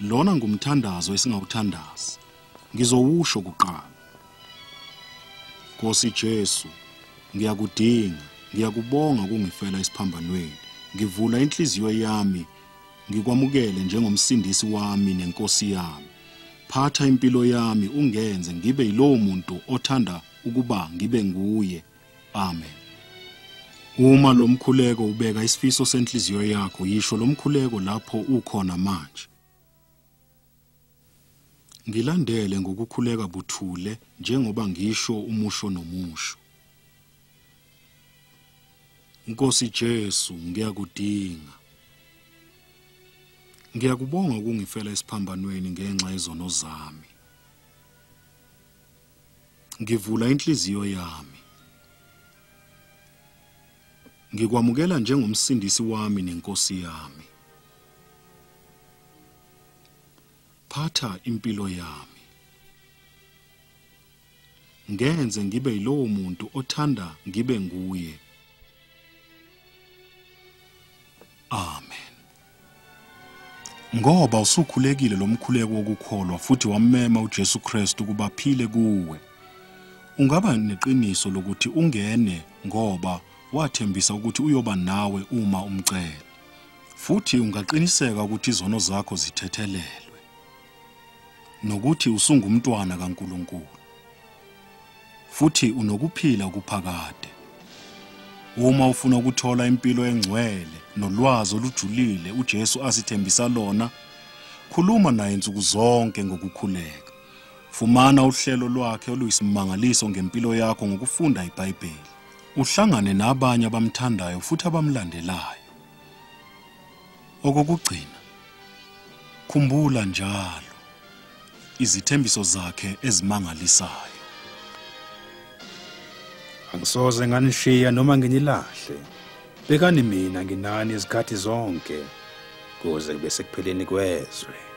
Lona ngumthandazo esingawuthandaza ngizowusho kuqala. Nkosi Jesu ngiyakudinga ngiyakubonga kungifela isiphambanweni ngivula inhliziyo yami ngikwamukele njengomsindisi wami nenkosi yami. Phatha impilo yami ungenze ngibe yilowo muntu othanda ukuba ngibe nguye. Amen. Uma lo mkhuleko ubeka isifiso senhliziyo yakho yisho lo mkhuleko lapho ukhona manje. Ngilandele ngokukhuleka buthule njengoba ngisho umusho nomusho. Nkosi Jesu ngiyakudinga. Ngiyakubonga ukungifela esiphambanweni ngenxa yezono zami. Ngivula inhliziyo yami. Ngikwamukela njengomsindisi wami nenkosi yami. Phatha impilo yami. Ngenze ngibe yilowo muntu othanda ngibe nguye. Amen. Ngoba usukhulekile lo mkhuleko wokukholwa futhi wammema uJesu Kristu ukuba phile kuwe. Ungaba neqiniso lokuthi ungene ngoba wathembisa ukuthi uyoba nawe uma umcela futhi ungaqiniseka ukuthi izono zakho zithethelelwe nokuthi usungumntwana kaNkuluNkulu futhi unokuphila kuphakade. Uma ufuna ukuthola impilo engcwele nolwazi olujulile uJesu asithembisa lona khuluma naye insuku zonke ngokukhuleka. Fumana uhlelo lwakhe oluyisimangaliso ngempilo yakho ngokufunda iBhayibheli. Uhlangane nabanye abamthandayo futhi abamlandelayo. Okokugcina khumbula njalo izithembiso zakhe ezimangalisayo. Angisoze nganishiya noma nginilahle. Bekani mina nginani izikhathi zonke kuze kube sekupheleni kwezwe.